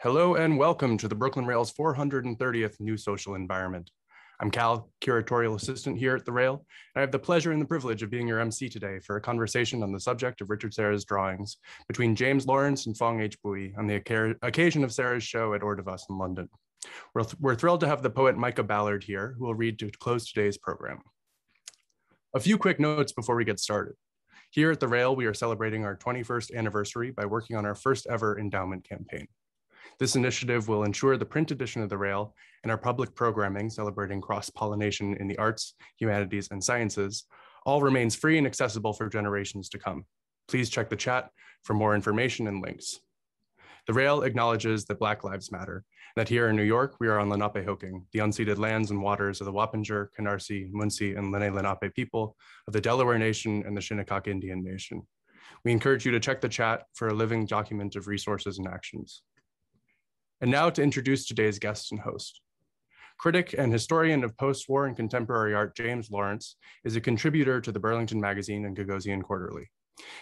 Hello and welcome to the Brooklyn Rail's 430th New Social Environment. I'm Cal, curatorial assistant here at the Rail, and I have the pleasure and the privilege of being your MC today for a conversation on the subject of Richard Serra's drawings between James Lawrence and Phong H. Bui on the occasion of Serra's show at Ordovas in London. We're, th we're thrilled to have the poet Micah Ballard here, who will read to close today's program. A few quick notes before we get started. Here at the Rail, we are celebrating our 21st anniversary by working on our first ever endowment campaign. This initiative will ensure the print edition of the Rail and our public programming celebrating cross-pollination in the arts, humanities, and sciences all remains free and accessible for generations to come. Please check the chat for more information and links. The Rail acknowledges that Black Lives Matter, that here in New York, we are on Lenapehoking, the unceded lands and waters of the Wappinger, Canarsie, Munsee, and Lenni Lenape people of the Delaware Nation and the Shinnecock Indian Nation. We encourage you to check the chat for a living document of resources and actions. And now to introduce today's guest and host. Critic and historian of post-war and contemporary art, James Lawrence, is a contributor to the Burlington Magazine and Gagosian Quarterly.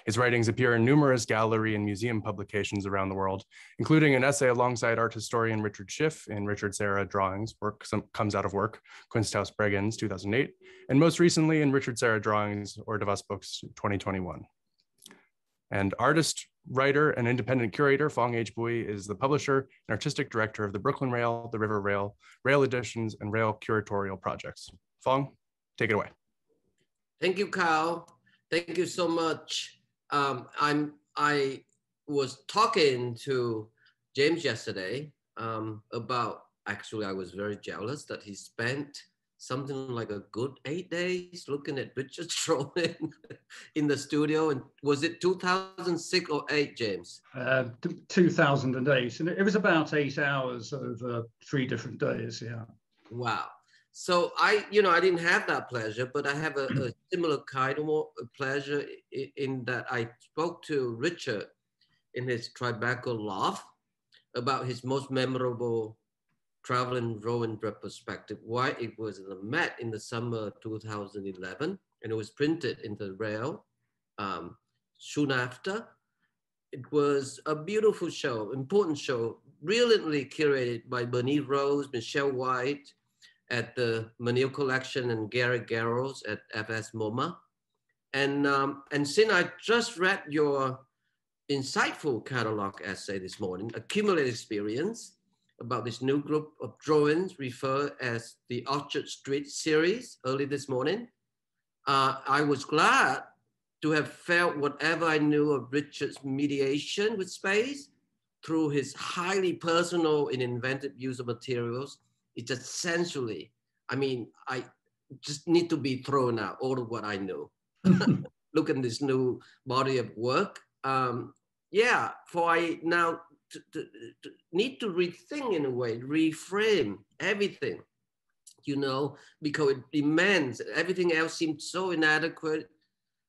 His writings appear in numerous gallery and museum publications around the world, including an essay alongside art historian Richard Shiff in Richard Serra Drawings, work some, comes out of work, Kunsthaus Bregenz 2008, and most recently in Richard Serra Drawings Ordovas Books 2021. And artist writer and independent curator, Phong H. Bui is the publisher and artistic director of the Brooklyn Rail, the River Rail, Rail Editions, and Rail Curatorial Projects. Phong, take it away. Thank you, Kyle. Thank you so much. Um, I'm I was talking to James yesterday um, about actually I was very jealous that he spent something like a good eight days looking at Richard Stroman in the studio. And was it 2006 or eight, James? Uh, 2008. And it was about eight hours over three different days. Yeah. Wow. So I, you know, I didn't have that pleasure, but I have a, a similar kind of pleasure in, in that I spoke to Richard in his Tribeca loft about his most memorable traveling drawing retrospective why it was in the Met in the summer 2011 and it was printed in the rail um, soon after. It was a beautiful show, important show, brilliantly curated by Bernice Rose, Michelle White at the Menil Collection and Gary Garrels at FS MoMA. And, um, and since I just read your insightful catalog essay this morning, Accumulated Experience, about this new group of drawings referred as the Orchard Street series early this morning. Uh, I was glad to have felt whatever I knew of Richard's mediation with space through his highly personal and inventive use of materials. It's essentially, I mean, I just need to be thrown out all of what I know. Look at this new body of work. Um, yeah, for I now to, to, need to rethink in a way, reframe everything, you know, because it demands everything else seems so inadequate.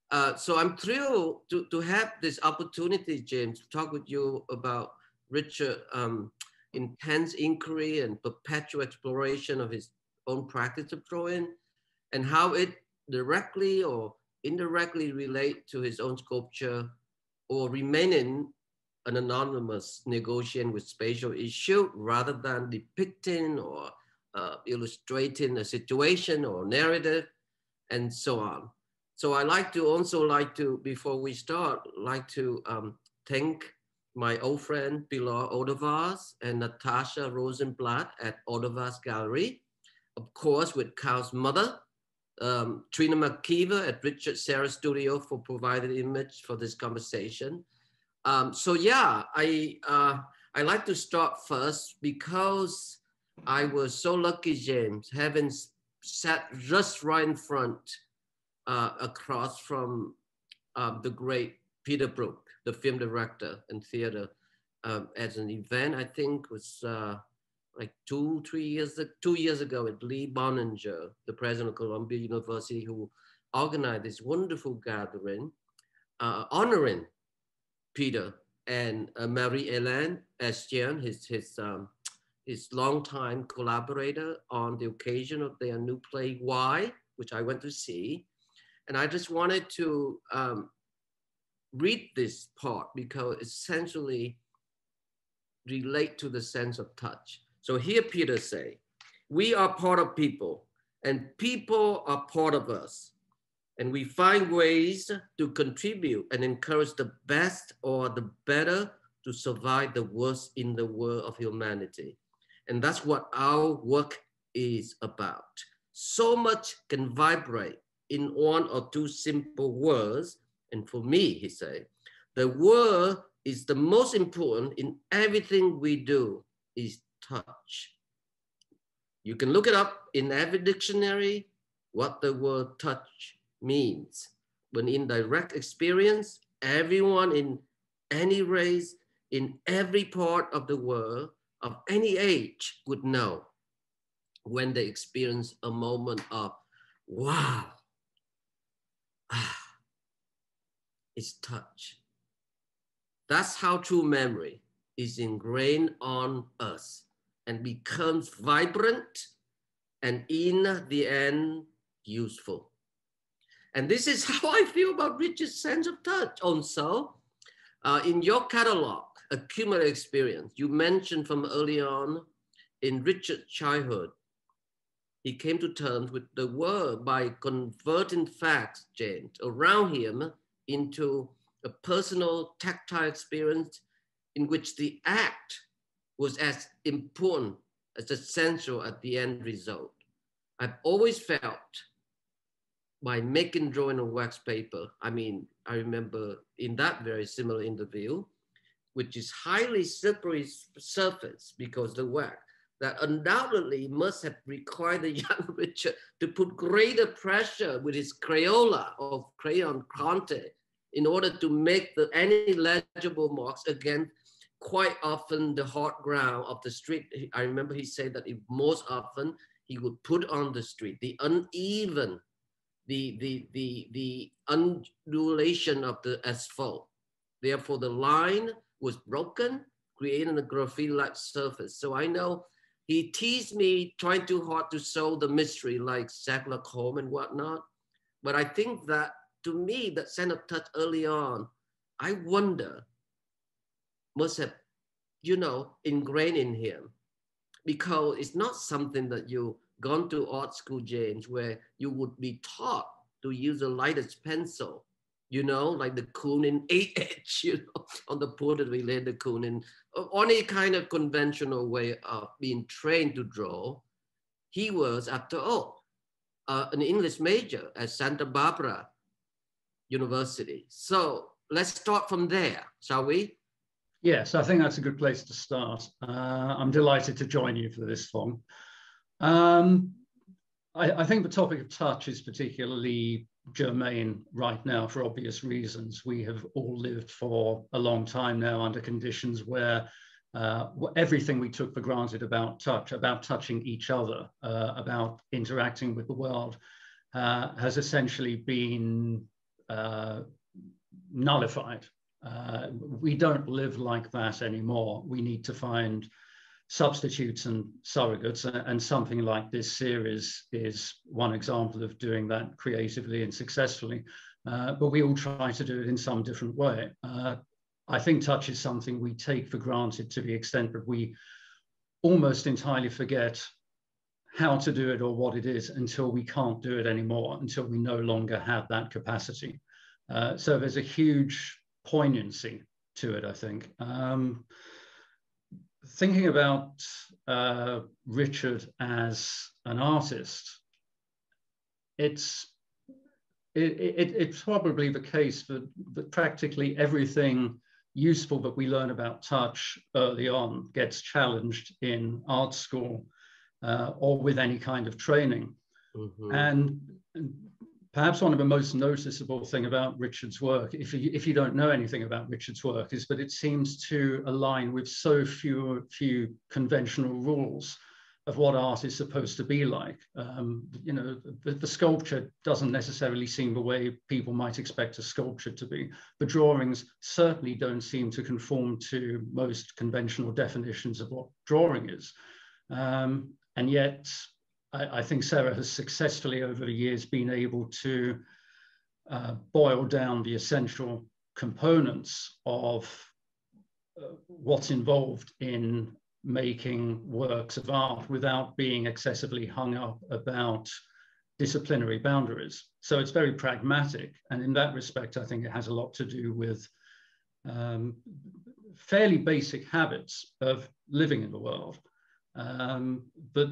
Uh, so I'm thrilled to, to have this opportunity, James, to talk with you about Richard um, intense inquiry and perpetual exploration of his own practice of drawing and how it directly or indirectly relate to his own sculpture or remaining an anonymous negotiating with spatial issue rather than depicting or uh, illustrating a situation or narrative and so on. So I like to also like to, before we start, like to um, thank my old friend Pilar Ordovas and Natasha Rosenblatt at Ordovas Gallery. Of course, with Carl's mother, um, Trina McKeever at Richard Serra Studio for providing image for this conversation. Um, so yeah, I uh, I like to start first because I was so lucky, James, having sat just right in front, uh, across from uh, the great Peter Brook, the film director and theater, um, as an event. I think was uh, like two, three years, two years ago at Lee Bollinger, the president of Columbia University, who organized this wonderful gathering uh, honoring Peter and uh, Marie-Hélène Estienne, his, his, um, his longtime collaborator on the occasion of their new play, Why, which I went to see. And I just wanted to um, read this part because it essentially relate to the sense of touch. So here Peter say, we are part of people and people are part of us. And we find ways to contribute and encourage the best or the better to survive the worst in the world of humanity. And that's what our work is about. So much can vibrate in one or two simple words. And for me, he said, the word is the most important in everything we do is touch. You can look it up in every dictionary, what the word touch means. When in direct experience, everyone in any race, in every part of the world, of any age would know when they experience a moment of, wow, ah, it's touch. That's how true memory is ingrained on us and becomes vibrant and in the end, useful. And this is how I feel about Richard's sense of touch. Also, uh, in your catalog, accumulated experience, you mentioned from early on in Richard's childhood, he came to terms with the world by converting facts, James, around him into a personal tactile experience in which the act was as important as essential at the end result. I've always felt by making drawing on wax paper, I mean, I remember in that very similar interview, which is highly slippery surface because the wax that undoubtedly must have required the young Richard to put greater pressure with his Crayola or crayon Conte in order to make the any legible marks against quite often the hard ground of the street. I remember he said that most often he would put on the street the uneven, the, the, the, the undulation of the asphalt. Therefore, the line was broken, creating a graffiti-like surface. So I know he teased me trying too hard to solve the mystery like Sherlock Holmes and whatnot. But I think that to me, that sense of touch early on, I wonder must have, you know, ingrained in him because it's not something that you gone to art school, James, where you would be taught to use the lightest pencil, you know, like the Kuhn in 8H, you know, on the portrait we laid the Kuhn in, any kind of conventional way of being trained to draw. He was, after all, uh, an English major at Santa Barbara University. So let's start from there, shall we? Yes, I think that's a good place to start. Uh, I'm delighted to join you for this, Phong. Um, I, I, think the topic of touch is particularly germane right now for obvious reasons. We have all lived for a long time now under conditions where uh, everything we took for granted about touch, about touching each other, uh, about interacting with the world, uh, has essentially been uh, nullified uh, we don't live like that anymore. We need to find substitutes and surrogates, and something like this series is one example of doing that creatively and successfully. Uh, but we all try to do it in some different way. Uh, I think touch is something we take for granted to the extent that we almost entirely forget how to do it or what it is until we can't do it anymore, until we no longer have that capacity. Uh, so there's a huge poignancy to it, I think. Um, thinking about uh, Richard as an artist, it's it, it, it's probably the case that, that practically everything useful that we learn about touch early on gets challenged in art school uh, or with any kind of training. Mm-hmm. And Perhaps one of the most noticeable thing about Richard's work, if you, if you don't know anything about Richard's work, is that it seems to align with so few, few conventional rules of what art is supposed to be like. Um, you know, the, the, sculpture doesn't necessarily seem the way people might expect a sculpture to be. The drawings certainly don't seem to conform to most conventional definitions of what drawing is. Um, and yet, I, I, think Serra has successfully over the years been able to uh, boil down the essential components of uh, what's involved in making works of art without being excessively hung up about disciplinary boundaries. So it's very pragmatic. And in that respect, I think it has a lot to do with um, fairly basic habits of living in the world. Um, but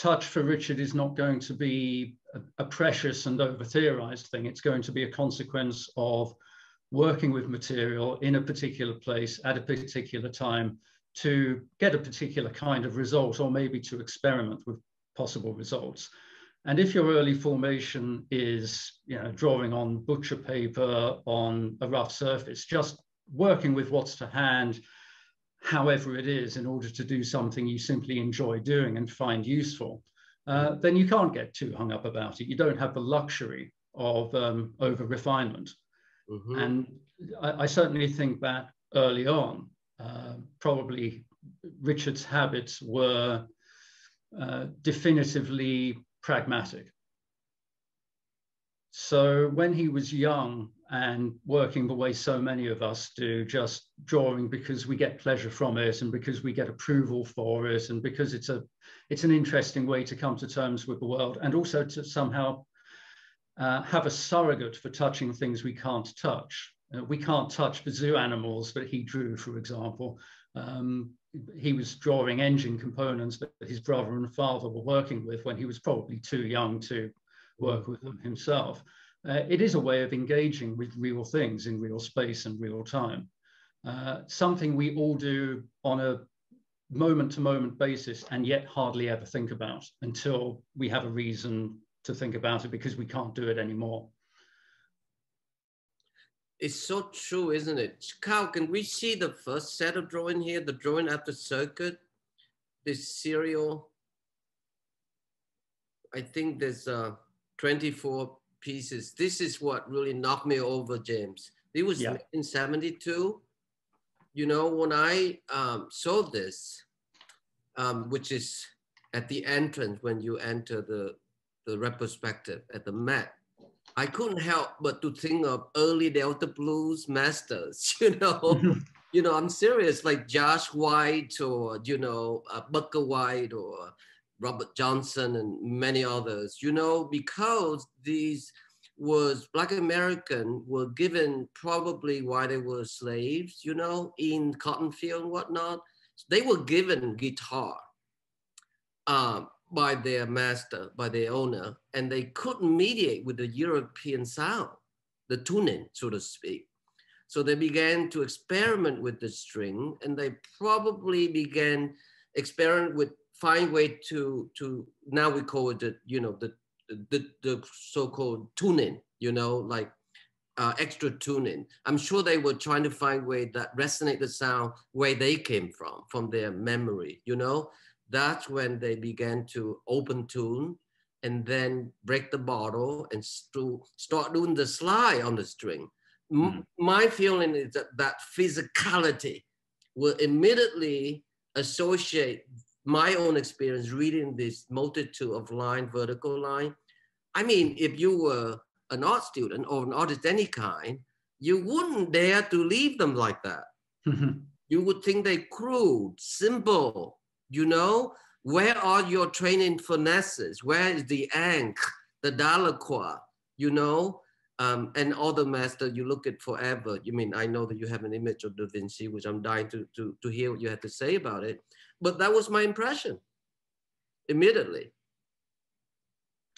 touch for Richard is not going to be a, a precious and over theorized thing. It's going to be a consequence of working with material in a particular place at a particular time to get a particular kind of result or maybe to experiment with possible results. And if your early formation is you know, drawing on butcher paper on a rough surface, just working with what's to hand, however it is, in order to do something you simply enjoy doing and find useful, uh, then you can't get too hung up about it. You don't have the luxury of um, over refinement. Mm-hmm. And I, I, certainly think that early on, uh, probably Richard's habits were uh, definitively pragmatic. So when he was young and working the way so many of us do, just drawing because we get pleasure from it and because we get approval for it and because it's a it's an interesting way to come to terms with the world and also to somehow uh, have a surrogate for touching things we can't touch. Uh, we can't touch the zoo animals that he drew, for example. Um, he was drawing engine components that his brother and father were working with when he was probably too young to work with them himself. Uh, it is a way of engaging with real things in real space and real time. Uh, something we all do on a moment to moment basis and yet hardly ever think about until we have a reason to think about it because we can't do it anymore. It's so true, isn't it? Carl, can we see the first set of drawing here, the drawing after circuit, this serial? I think there's uh, 24 pieces. This is what really knocked me over, James. It was yeah. in 72. You know, when I um, saw this, um, which is at the entrance when you enter the, the retrospective at the Met, I couldn't help but to think of early Delta blues masters. You know, you know, I'm serious, like Josh White or you know uh, Booker White or Robert Johnson and many others. You know, because these was Black American were given probably why they were slaves. You know, in cotton field and whatnot, they were given guitar. Um, by their master, by their owner, and they couldn't mediate with the European sound, the tuning, so to speak. So they began to experiment with the string, and they probably began experiment with find way to to now we call it the you know the the, the so-called tuning, you know, like uh, extra tuning. I'm sure they were trying to find way that resonate the sound where they came from, from their memory, you know that's when they began to open tune and then break the bottle and st- start doing the slide on the string. Mm-hmm. my feeling is that that physicality will immediately associate my own experience reading this multitude of line, vertical line. I mean, if you were an art student or an artist any kind, you wouldn't dare to leave them like that. Mm-hmm. You would think they crude, simple, you know, where are your training finesses? Where is the Ingres, the Delacroix, you know? Um, and all the master you look at forever. You mean I know that you have an image of Da Vinci, which I'm dying to, to, to hear what you have to say about it. But that was my impression immediately.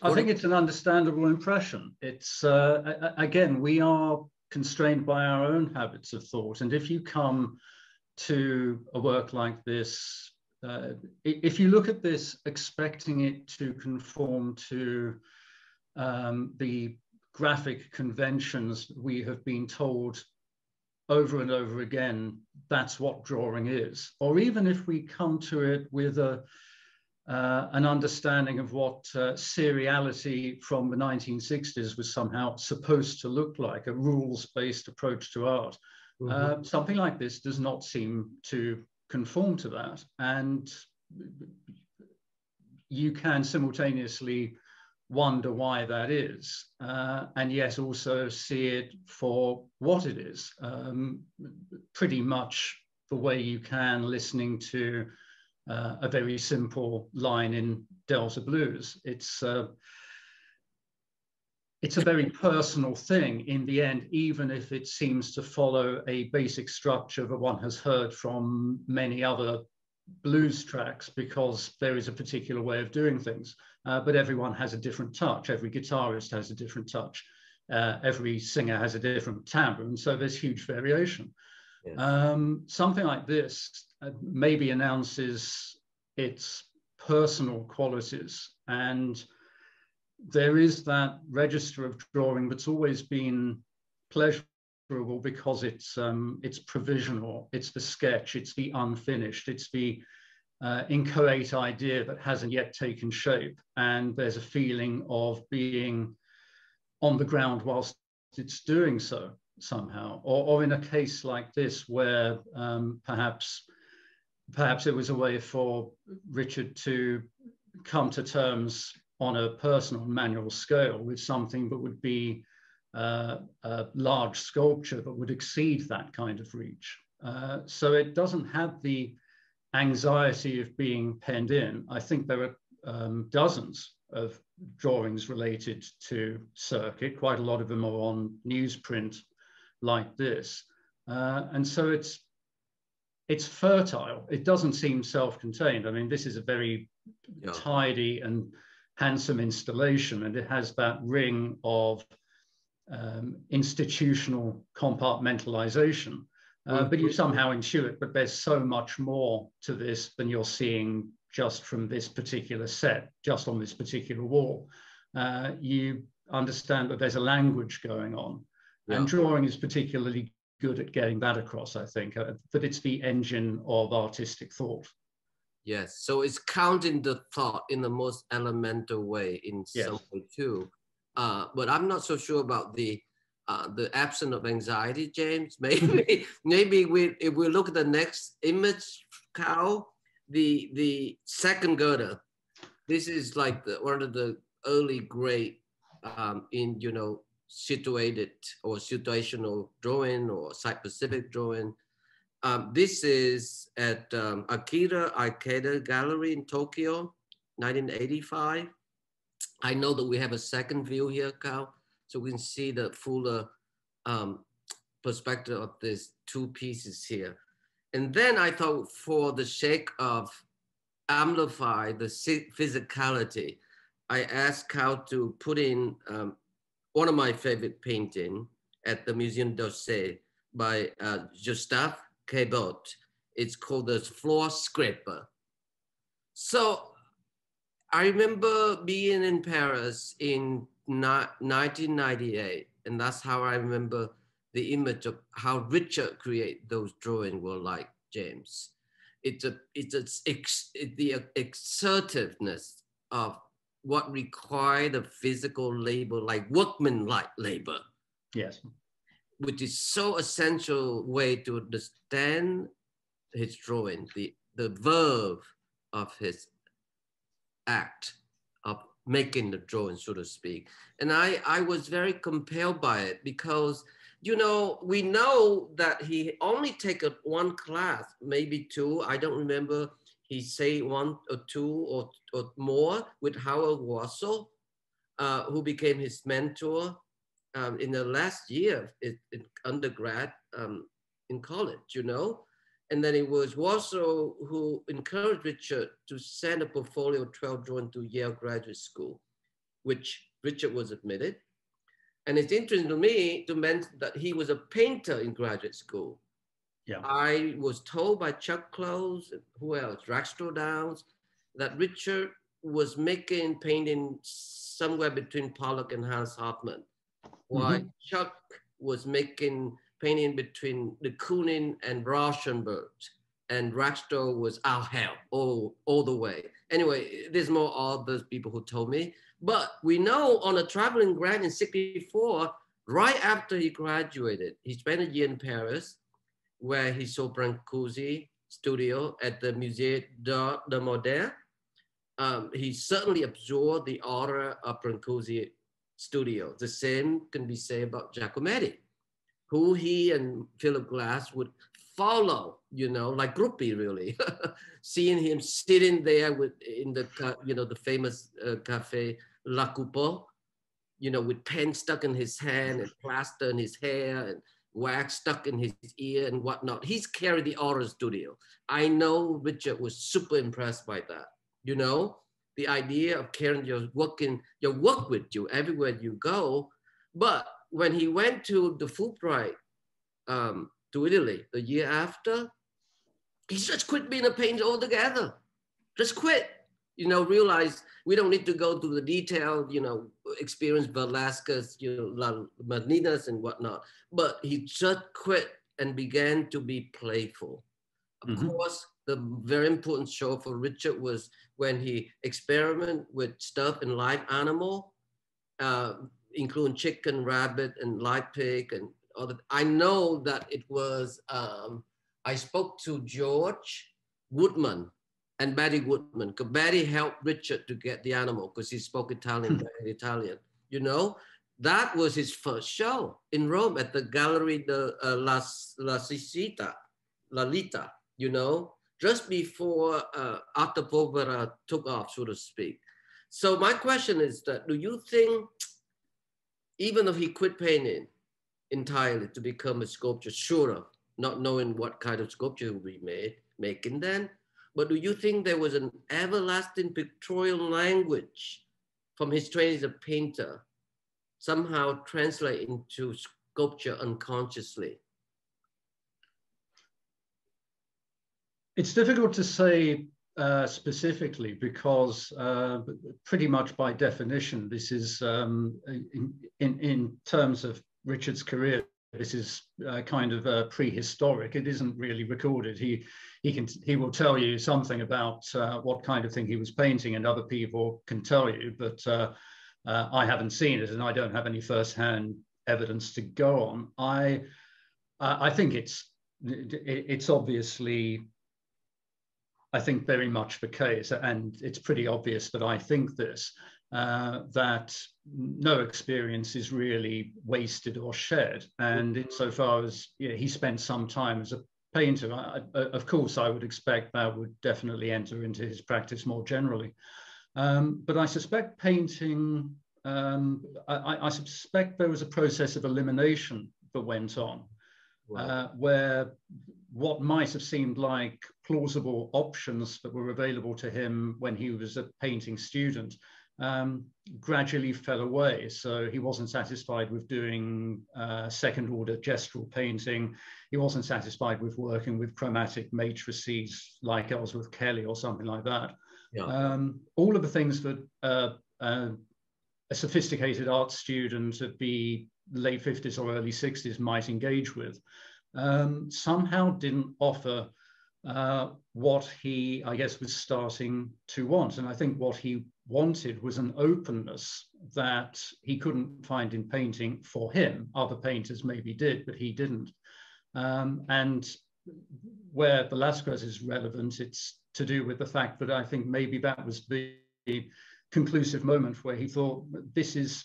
I think it's an understandable impression. It's uh, again, we are constrained by our own habits of thought, and if you come to a work like this uh, if you look at this expecting it to conform to um, the graphic conventions we have been told over and over again that's what drawing is or even if we come to it with a uh, an understanding of what uh, seriality from the 1960s was somehow supposed to look like a rules-based approach to art mm-hmm. uh, something like this does not seem to conform to that. And you can simultaneously wonder why that is, uh, and yet also see it for what it is. Um, pretty much the way you can listening to uh, a very simple line in Delta Blues. It's uh, it's a very personal thing in the end, even if it seems to follow a basic structure that one has heard from many other blues tracks because there is a particular way of doing things. Uh, but everyone has a different touch. Every guitarist has a different touch. Uh, every singer has a different timbre. And so there's huge variation. Yes. Um, something like this uh, maybe announces its personal qualities and there is that register of drawing that's always been pleasurable because it's um, it's provisional, it's the sketch, it's the unfinished, it's the uh, inchoate idea that hasn't yet taken shape, and there's a feeling of being on the ground whilst it's doing so somehow, or, or in a case like this where um, perhaps perhaps it was a way for Richard to come to terms on a personal manual scale with something that would be uh, a large sculpture that would exceed that kind of reach. Uh, so it doesn't have the anxiety of being penned in. I think there are um, dozens of drawings related to circuit. Quite a lot of them are on newsprint like this. Uh, and so it's it's fertile. It doesn't seem self-contained. I mean, this is a very yeah. tidy and handsome installation, and it has that ring of um, institutional compartmentalization. Uh, but you somehow intuit that there's so much more to this than you're seeing just from this particular set, just on this particular wall. Uh, you understand that there's a language going on. Yeah. And drawing is particularly good at getting that across, I think, uh, that it's the engine of artistic thought. Yes, so it's counting the thought in the most elemental way in yes. some way too. Uh, but I'm not so sure about the uh, the absence of anxiety, James. Maybe maybe we if we look at the next image, cow, the the second Goethe. This is like the, one of the early great um, in you know situated or situational drawing or site-specific drawing. Um, this is at um, Akira Ikeda Gallery in Tokyo, 1985. I know that we have a second view here, Cal, so we can see the fuller um, perspective of these two pieces here. And then I thought for the sake of amplify the physicality, I asked Cal to put in um, one of my favorite painting at the Museum d'Orsay by uh, Gustave Caillebotte. It's called the Floor Scraper. So I remember being in Paris in 1998, and that's how I remember the image of how Richard create those drawings were like James. It's a it's a, it's the assertiveness of what required a physical labor, like workman-like labor. Yes. Which is so essential way to understand his drawing, the, the verb of his act making the drawing, so to speak. And I, I was very compelled by it because, you know, we know that he only take one class, maybe two, I don't remember he say one or two or, or more with Howard Warshaw, uh, who became his mentor um, in the last year in, in undergrad um, in college, you know? And then it was Warshaw who encouraged Richard to send a portfolio of 12 drawings to Yale Graduate School, which Richard was admitted. And it's interesting to me to mention that he was a painter in graduate school. Yeah. I was told by Chuck Close, who else, Rackstraw Downs, that Richard was making painting somewhere between Pollock and Hans Hofmann, while mm-hmm. Chuck was making painting between de Kooning and Rauschenberg, and Rackstraw was out hell all, all the way. Anyway, there's more others people who told me, but we know on a traveling grant in 64, right after he graduated, he spent a year in Paris, where he saw Brancusi studio at the Musée d'Art de Moderne. um, he certainly absorbed the aura of Brancusi studio. The same can be said about Giacometti, who he and Philip Glass would follow, you know, like groupie really, seeing him sitting there with in the, you know, the famous uh, cafe La Coupe, you know, with pen stuck in his hand and plaster in his hair and wax stuck in his ear and whatnot. He's carried the aura studio. I know Richard was super impressed by that. You know, the idea of carrying your work in your work with you everywhere you go. But when he went to the Fulbright um, to Italy the year after, he just quit being a painter altogether. Just quit. You know, realize we don't need to go through the detailed, you know, experience Velasquez, you know, La Meninas and whatnot. But he just quit and began to be playful. Of mm-hmm. course, the very important show for Richard was when he experimented with stuff in live animal, uh, including chicken, rabbit, and live pig, and other. I know that it was. Um, I spoke to George Woodman and Betty Woodman because Betty helped Richard to get the animal because he spoke Italian, hmm. Italian. You know, that was his first show in Rome at the Gallery de uh, La, La Cicita, La Lita, you know, just before uh, Arte Povera took off, so to speak. So my question is that, do you think, even if he quit painting entirely to become a sculptor, sure of, not knowing what kind of sculpture he will be made, making then, but do you think there was an everlasting pictorial language from his training as a painter somehow translate into sculpture unconsciously? It's difficult to say uh, specifically because uh, pretty much by definition, this is um, in, in, in, terms of Richard's career, this is uh, kind of uh, prehistoric. It isn't really recorded. He he can he will tell you something about uh, what kind of thing he was painting, and other people can tell you, but I haven't seen it, and I don't have any first-hand evidence to go on. I I think it's it's obviously I think very much the case, and it's pretty obvious that I think this uh, that no experience is really wasted or shed. And insofar as you know, he spent some time as a painter, I, I, of course, I would expect that would definitely enter into his practice more generally. Um, but I suspect painting, um, I, I, suspect there was a process of elimination that went on, uh, where what might have seemed like plausible options that were available to him when he was a painting student um, gradually fell away. So he wasn't satisfied with doing uh, second order gestural painting. He wasn't satisfied with working with chromatic matrices like Ellsworth Kelly or something like that. Yeah. Um, all of the things that uh, uh, a sophisticated art student at the late 50s or early 60s might engage with um, somehow didn't offer uh, what he, I guess, was starting to want. And I think what he wanted was an openness that he couldn't find in painting for him. Other painters maybe did, but he didn't. Um, and where Velasquez is relevant, it's to do with the fact that I think maybe that was the conclusive moment where he thought this is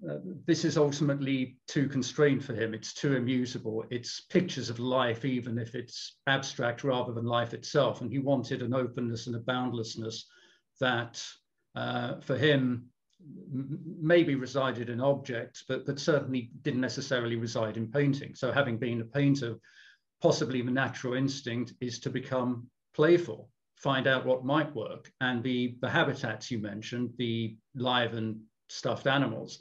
this is ultimately too constrained for him. It's too amusable. It's pictures of life, even if it's abstract rather than life itself. And he wanted an openness and a boundlessness that, uh, for him, maybe resided in objects, but, but certainly didn't necessarily reside in painting. So, having been a painter, possibly the natural instinct is to become playful, find out what might work. And the, the habitats you mentioned, the live and stuffed animals,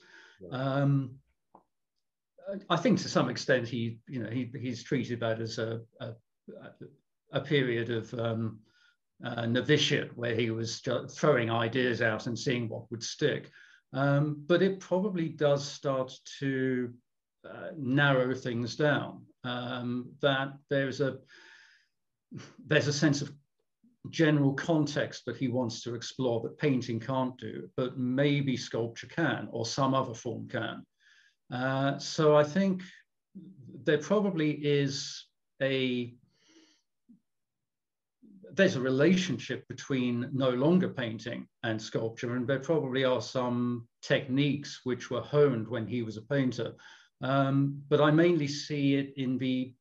um, I think to some extent he, you know, he, he's treated that as a, a, a period of um, uh, novitiate where he was throwing ideas out and seeing what would stick. Um, but it probably does start to uh, narrow things down. Um, that there's a there's a sense of general context that he wants to explore that painting can't do, but maybe sculpture can or some other form can. Uh, so I think there probably is a there's a relationship between no longer painting and sculpture, and there probably are some techniques which were honed when he was a painter. Um, but I mainly see it in the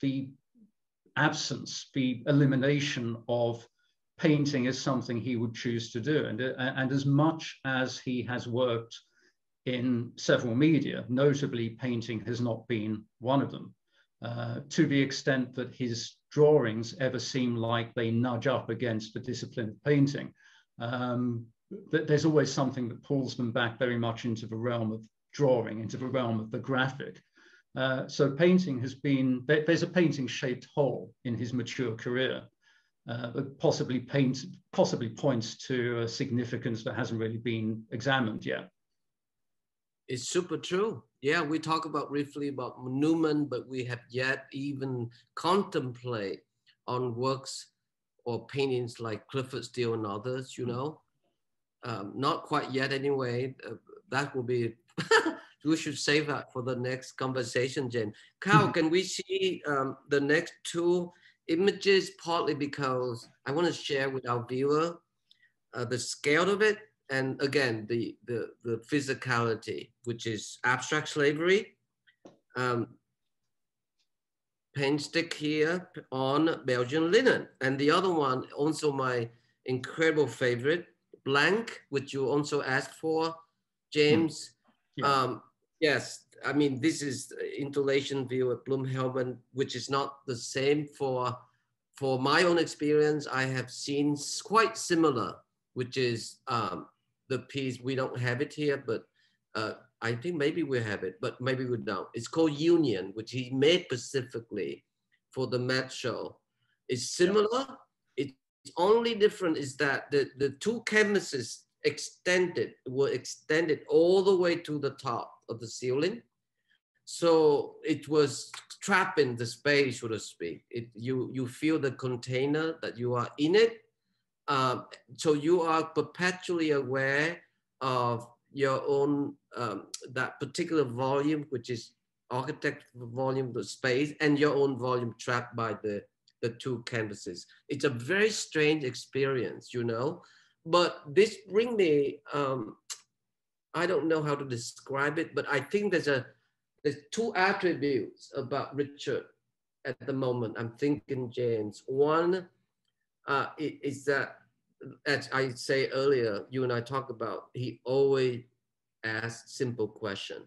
the absence, the elimination of painting is something he would choose to do. And, and as much as he has worked in several media, notably painting has not been one of them, uh, to the extent that his drawings ever seem like they nudge up against the discipline of painting. Um, there's always something that pulls them back very much into the realm of drawing, into the realm of the graphic. Uh, so painting has been, there's a painting shaped hole in his mature career uh, that possibly paints, possibly points to a significance that hasn't really been examined yet. It's super true. Yeah, we talk about briefly about Newman, but we have yet even contemplate on works or paintings like Clyfford Still and others, you hmm. know. Um, not quite yet anyway. Uh, that will be we should save that for the next conversation, Jen. Carl, can we see um, the next two images? Partly because I want to share with our viewer uh, the scale of it, and again the the, the physicality, which is abstract slavery. Um, paint stick here on Belgian linen, and the other one also my incredible favorite, blank, which you also asked for, James. Yeah. Um, Yes, I mean, this is installation view at Blumhelben, which is not the same for, for my own experience. I have seen quite similar, which is um, the piece, we don't have it here, but uh, I think maybe we have it, but maybe we don't. It's called Union, which he made specifically for the Met show. It's similar. Yeah. It's only different is that the, the two canvases extended, were extended all the way to the top of the ceiling. So it was trapped in the space, so to speak. It, you, you feel the container that you are in it. Um, so you are perpetually aware of your own, um, that particular volume, which is architect volume, the space, and your own volume trapped by the, the two canvases. It's a very strange experience, you know? But this bring me um, I don't know how to describe it, but I think there's a there's two attributes about Richard at the moment. I'm thinking James. One uh, is that, as I say earlier, you and I talk about, he always asks simple question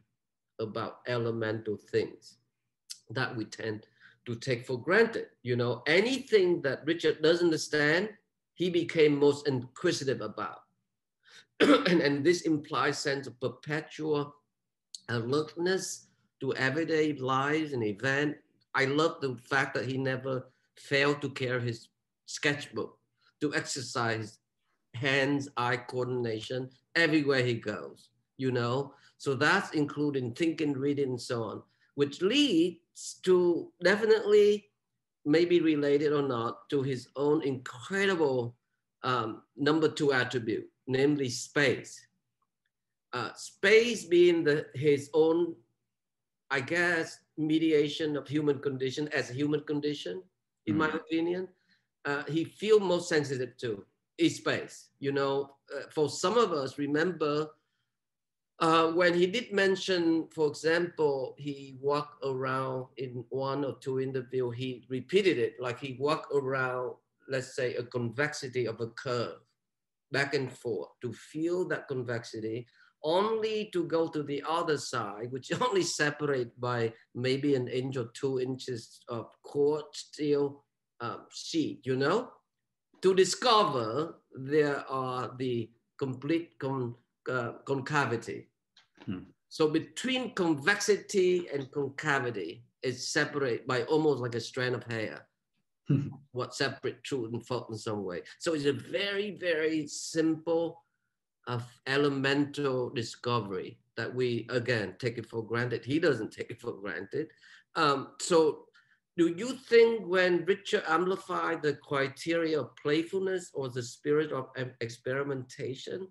about elemental things that we tend to take for granted. You know, anything that Richard doesn't understand, he became most inquisitive about. and, and this implies sense of perpetual alertness to everyday lives and event. I love the fact that he never failed to carry his sketchbook to exercise hands, eye coordination everywhere he goes, you know? So that's including thinking, reading, and so on, which leads to definitely, maybe related or not, to his own incredible um, number two attribute, namely space. Uh, space being the, his own, I guess, mediation of human condition as a human condition, in mm. my opinion, uh, he feel most sensitive to is space. You know, uh, for some of us, remember uh, when he did mention, for example, he walked around in one or two interview, he repeated it like he walked around, let's say, a convexity of a curve back and forth to feel that convexity only to go to the other side, which only separate by maybe an inch or two inches of quartz steel um, sheet, you know, to discover there are the complete con uh, concavity. Hmm. So between convexity and concavity is separate by almost like a strand of hair. what separate truth and thought in some way. So it's a very, very simple of elemental discovery that we, again, take it for granted. He doesn't take it for granted. Um, so do you think when Richard amplified the criteria of playfulness or the spirit of experimentation,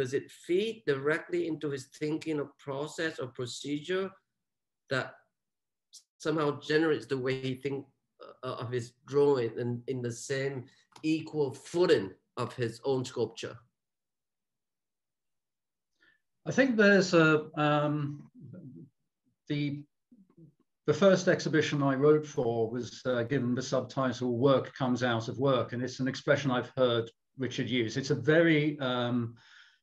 does it feed directly into his thinking of process or procedure that somehow generates the way he thinks uh, of his drawing and in the same equal footing of his own sculpture? I think there's a um, the the first exhibition I wrote for was uh, given the subtitle "Work Comes Out of Work," and it's an expression I've heard Richard use. It's a very um,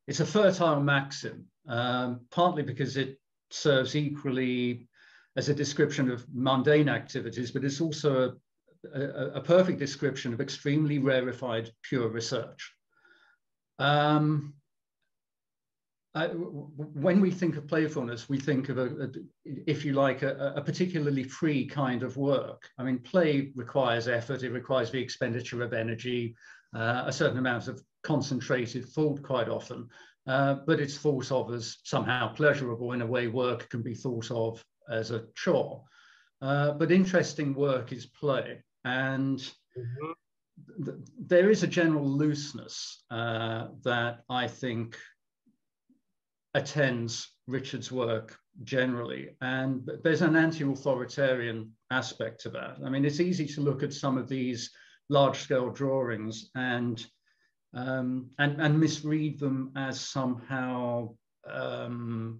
it's a fertile maxim, um, partly because it serves equally as a description of mundane activities, but it's also a, a, a perfect description of extremely rarefied pure research. Um, I, when we think of playfulness, we think of a, a if you like, a, a, particularly free kind of work. I mean, play requires effort. It requires the expenditure of energy, uh, a certain amount of concentrated thought quite often, uh, but it's thought of as somehow pleasurable in a way work can be thought of as a chore. Uh, but interesting work is play. And mm-hmm. th there is a general looseness uh, that I think attends Richard's work generally. And there's an anti-authoritarian aspect to that. I mean, it's easy to look at some of these large-scale drawings and um, and, and misread them as somehow um,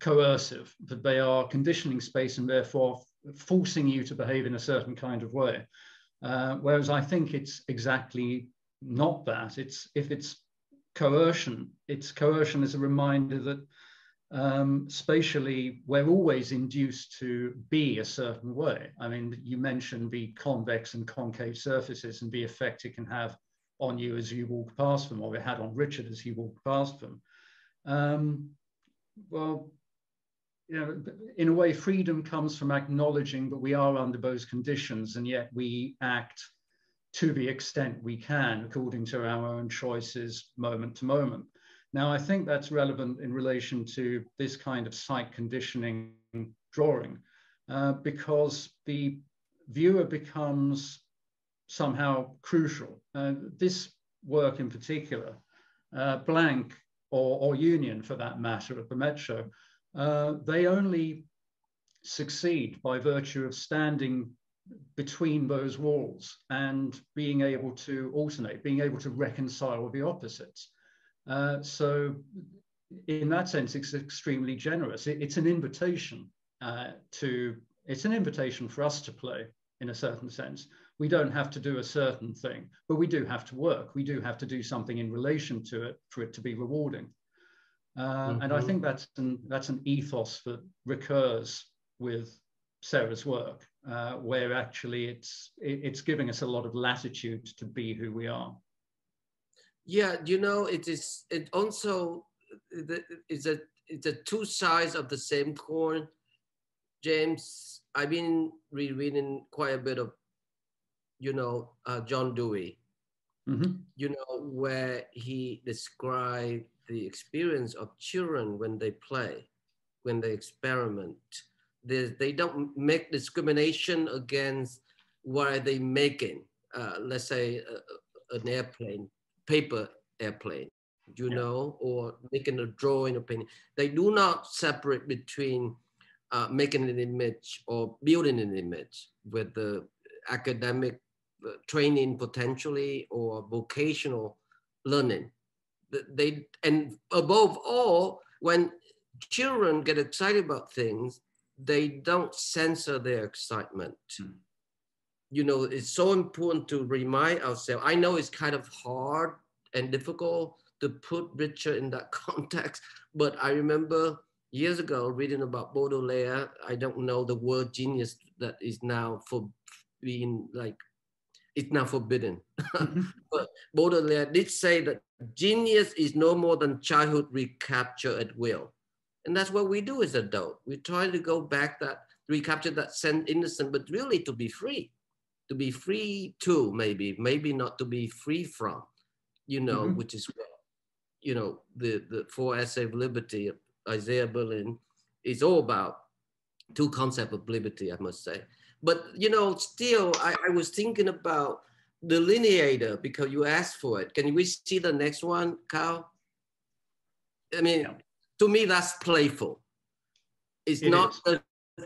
coercive, that they are conditioning space and therefore forcing you to behave in a certain kind of way. Uh, whereas I think it's exactly not that. It's if it's coercion, it's coercion as a reminder that um, spatially we're always induced to be a certain way. I mean, you mentioned the convex and concave surfaces and the effect it can have on you as you walk past them, or it had on Richard as he walked past them. Um, well, you know, in a way, freedom comes from acknowledging that we are under those conditions, and yet we act to the extent we can according to our own choices moment to moment. Now, I think that's relevant in relation to this kind of sight conditioning drawing uh, because the viewer becomes somehow crucial. Uh, this work in particular, uh, Blank or, or Union for that matter at the Met Show, uh, they only succeed by virtue of standing between those walls and being able to alternate, being able to reconcile the opposites. Uh, so in that sense, it's extremely generous. It, it's an invitation uh, to, it's an invitation for us to play in a certain sense. We don't have to do a certain thing, but we do have to work. We do have to do something in relation to it for it to be rewarding. Uh, mm-hmm. And I mm-hmm. think that's an, that's an ethos that recurs with Serra's work, uh, where actually it's it, it's giving us a lot of latitude to be who we are. Yeah, you know, it is. It also it's a it's a two sides of the same coin. James, I've been rereading quite a bit of, you know, uh, John Dewey. Mm-hmm. You know, where he described the experience of children when they play, when they experiment. They, they don't make discrimination against what are they making. Uh, let's say uh, an airplane, paper airplane, you yeah. know, or making a drawing or painting. They do not separate between uh, making an image or building an image with the academic training potentially or vocational learning. They and above all when children get excited about things they don't censor their excitement. Mm. you know it's so important to remind ourselves i know it's kind of hard and difficult to put richard in that context but i remember years ago reading about baudelaire. I don't know the word genius that is now for being like it's now forbidden. Mm-hmm. but Baudelaire did say that genius is no more than childhood recapture at will. And that's what we do as adults. We try to go back that, recapture that sense innocent, but really to be free, to be free to maybe, maybe not to be free from, you know, mm-hmm. which is what, you know, the, the four essay of liberty of Isaiah Berlin is all about two concept of liberty, I must say. But you know, still, I, I was thinking about Delineator because you asked for it. Can we see the next one, Carl? I mean, yeah. to me, that's playful. It's it not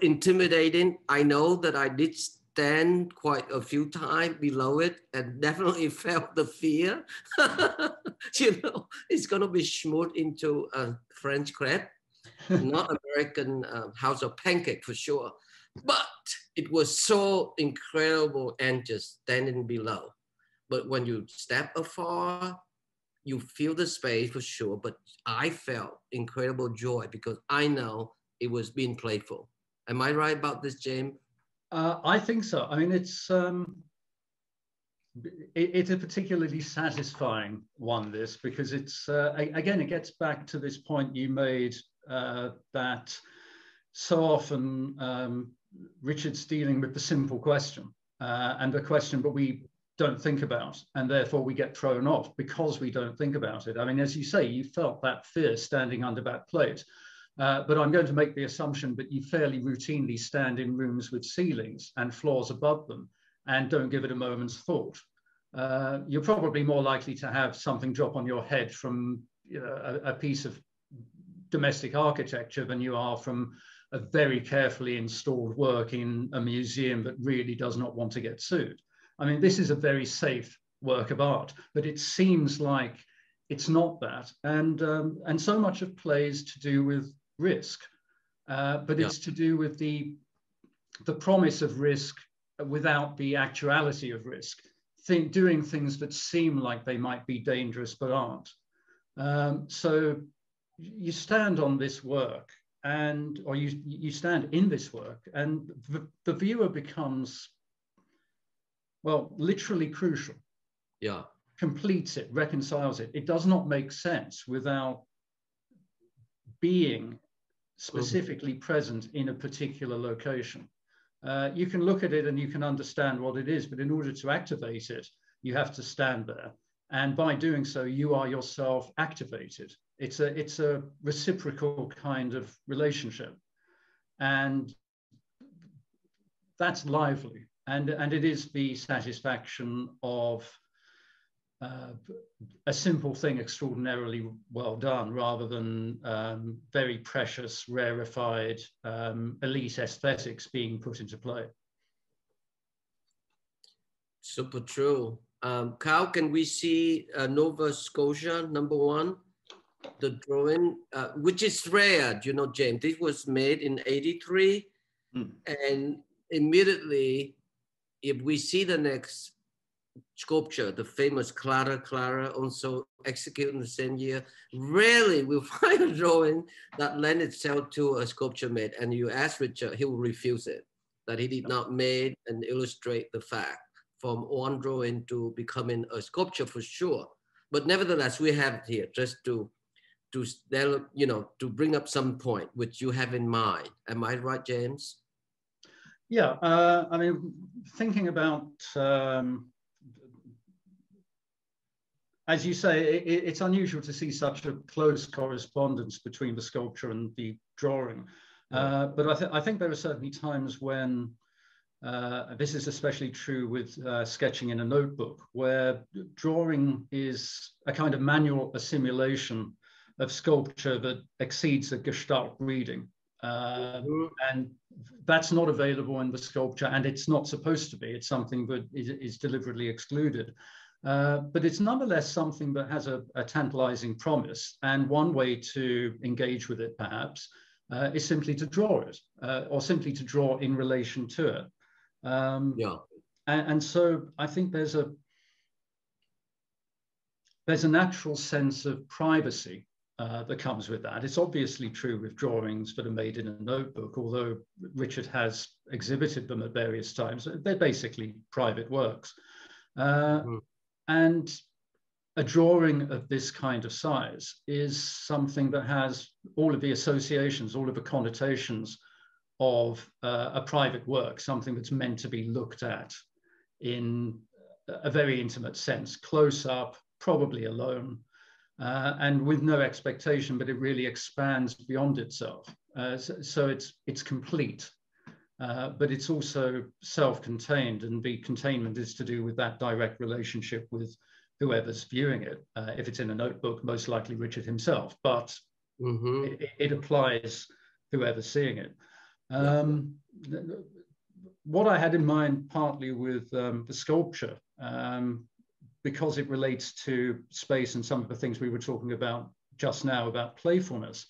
intimidating. I know that I did stand quite a few times below it and definitely felt the fear. you know, it's gonna be smoothed into a French crepe, not American uh, house of pancake for sure. But it was so incredible and just standing below. But when you step afar, you feel the space for sure. But I felt incredible joy because I know it was being playful. Am I right about this, James? Uh, I think so. I mean, it's um, it, it's a particularly satisfying one. This because it's uh, again, it gets back to this point you made uh, that so often um, Richard's dealing with the simple question uh, and the question, but we don't think about, and therefore we get thrown off because we don't think about it. I mean, as you say, you felt that fear standing under that plate. Uh, but I'm going to make the assumption that you fairly routinely stand in rooms with ceilings and floors above them and don't give it a moment's thought. Uh, you're probably more likely to have something drop on your head from you know, a, a, piece of domestic architecture than you are from a very carefully installed work in a museum that really does not want to get sued. I mean, this is a very safe work of art, but it seems like it's not that. And, um, and so much of play is to do with risk, uh, but yeah. it's to do with the, the promise of risk without the actuality of risk, Think, doing things that seem like they might be dangerous but aren't. Um, so you stand on this work and or you you stand in this work and the, the viewer becomes well literally crucial. Yeah. Completes it reconciles it. It does not make sense without being specifically present in a particular location. Uh, you can look at it and you can understand what it is but in order to activate it you have to stand there. And by doing so you are yourself activated it's a it's a reciprocal kind of relationship. And that's lively. And and it is the satisfaction of uh, a simple thing extraordinarily well done rather than um, very precious rarefied um, elite aesthetics being put into play. Super true. Um, Carl, can we see uh, Nova Scotia number one? The drawing, uh, which is rare, you know, James. This was made in 83. Mm. And immediately, if we see the next sculpture, the famous Clara Clara, also executed in the same year, rarely will find a drawing that lend itself to a sculpture made. And you ask Richard, he will refuse it, that he did not made and illustrate the fact from one drawing to becoming a sculpture for sure. But nevertheless, we have it here just to to you know to bring up some point which you have in mind. Am I right, James? Yeah, uh, I mean, thinking about um, as you say, it, it's unusual to see such a close correspondence between the sculpture and the drawing. Uh, but I, th I, think there are certainly times when uh, this is especially true with uh, sketching in a notebook, where drawing is a kind of manual assimilation of sculpture that exceeds a gestalt reading. Uh, and that's not available in the sculpture, and it's not supposed to be. It's something that is, is deliberately excluded. Uh, but it's nonetheless something that has a, a, tantalizing promise. And one way to engage with it, perhaps, uh, is simply to draw it, uh, or simply to draw in relation to it. Um, yeah. And, and, so I think there's a there's a natural sense of privacy uh, that comes with that. It's obviously true with drawings that are made in a notebook, although Richard has exhibited them at various times. They're basically private works. Uh, mm. And a drawing of this kind of size is something that has all of the associations, all of the connotations of uh, a private work, something that's meant to be looked at in a very intimate sense, close up, probably alone, uh, and with no expectation, but it really expands beyond itself. Uh, so, so, it's it's complete, uh, but it's also self-contained, and the containment is to do with that direct relationship with whoever's viewing it. Uh, if it's in a notebook, most likely Richard himself, but mm-hmm. it, it applies whoever's seeing it. Um, what I had in mind partly with um, the sculpture, um, because it relates to space and some of the things we were talking about just now about playfulness.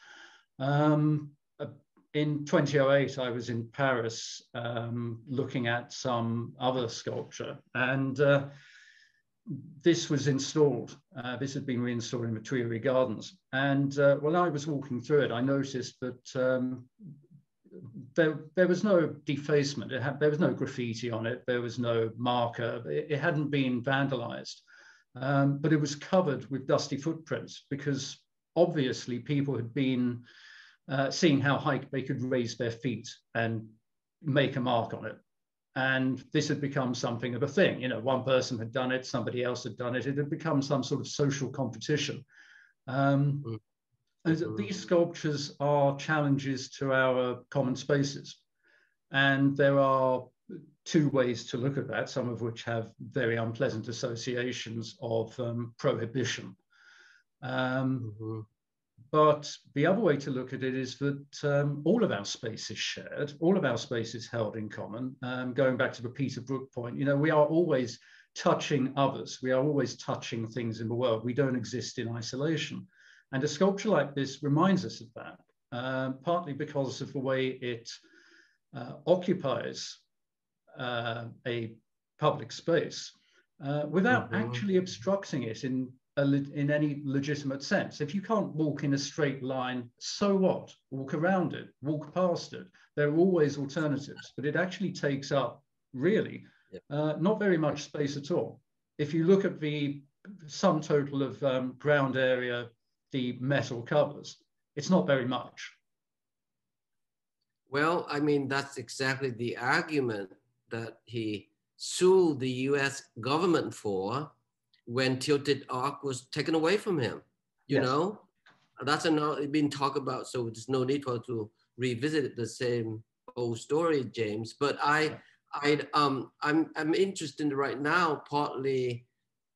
Um, uh, in 2008, I was in Paris um, looking at some other sculpture, and uh, this was installed. Uh, this had been reinstalled in the Tuileries Gardens. And uh, while I was walking through it, I noticed that um, there, there was no defacement. Had, there was no graffiti on it. There was no marker. It, it hadn't been vandalized. Um, but it was covered with dusty footprints because obviously people had been uh, seeing how high they could raise their feet and make a mark on it. And this had become something of a thing. You know, one person had done it, somebody else had done it. It had become some sort of social competition. Um, mm. These sculptures are challenges to our common spaces. And there are two ways to look at that, some of which have very unpleasant associations of um, prohibition. Um, mm-hmm. But the other way to look at it is that um, all of our space is shared, all of our space is held in common. Um, going back to the Peter Brook point, you know, we are always touching others. We are always touching things in the world. We don't exist in isolation. And a sculpture like this reminds us of that, uh, partly because of the way it uh, occupies uh, a public space uh, without mm-hmm. actually obstructing it in, a, in any legitimate sense. If you can't walk in a straight line, so what? Walk around it, walk past it. There are always alternatives, but it actually takes up really uh, not very much space at all. If you look at the sum total of um, ground area the metal covers. It's not very much. Well, I mean, that's exactly the argument that he sued the US government for when Tilted Arc was taken away from him. You yes. know, that's another been talked about, so there's no need for to revisit the same old story, James. But I, I, um, I'm, I'm interested right now partly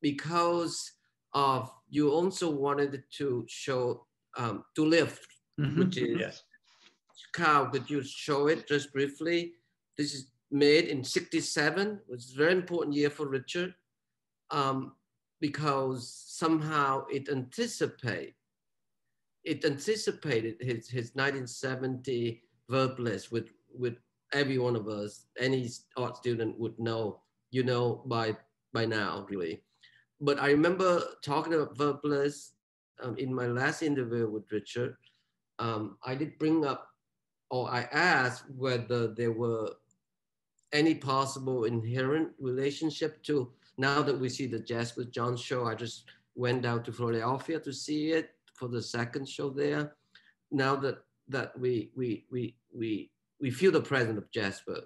because of you also wanted to show um, To Lift, mm-hmm. which is yes. Carl. Could you show it just briefly? This is made in '67, which is a very important year for Richard, um, because somehow it anticipate it anticipated his his 1970 verb list, with with every one of us, any art student would know, you know, by by now, really but I remember talking about Verb List um, in my last interview with Richard. Um, I did bring up, or I asked whether there were any possible inherent relationship to now that we see the Jasper Johns show. I just went down to Philadelphia to see it for the second show there. Now that that we we we we we feel the presence of Jasper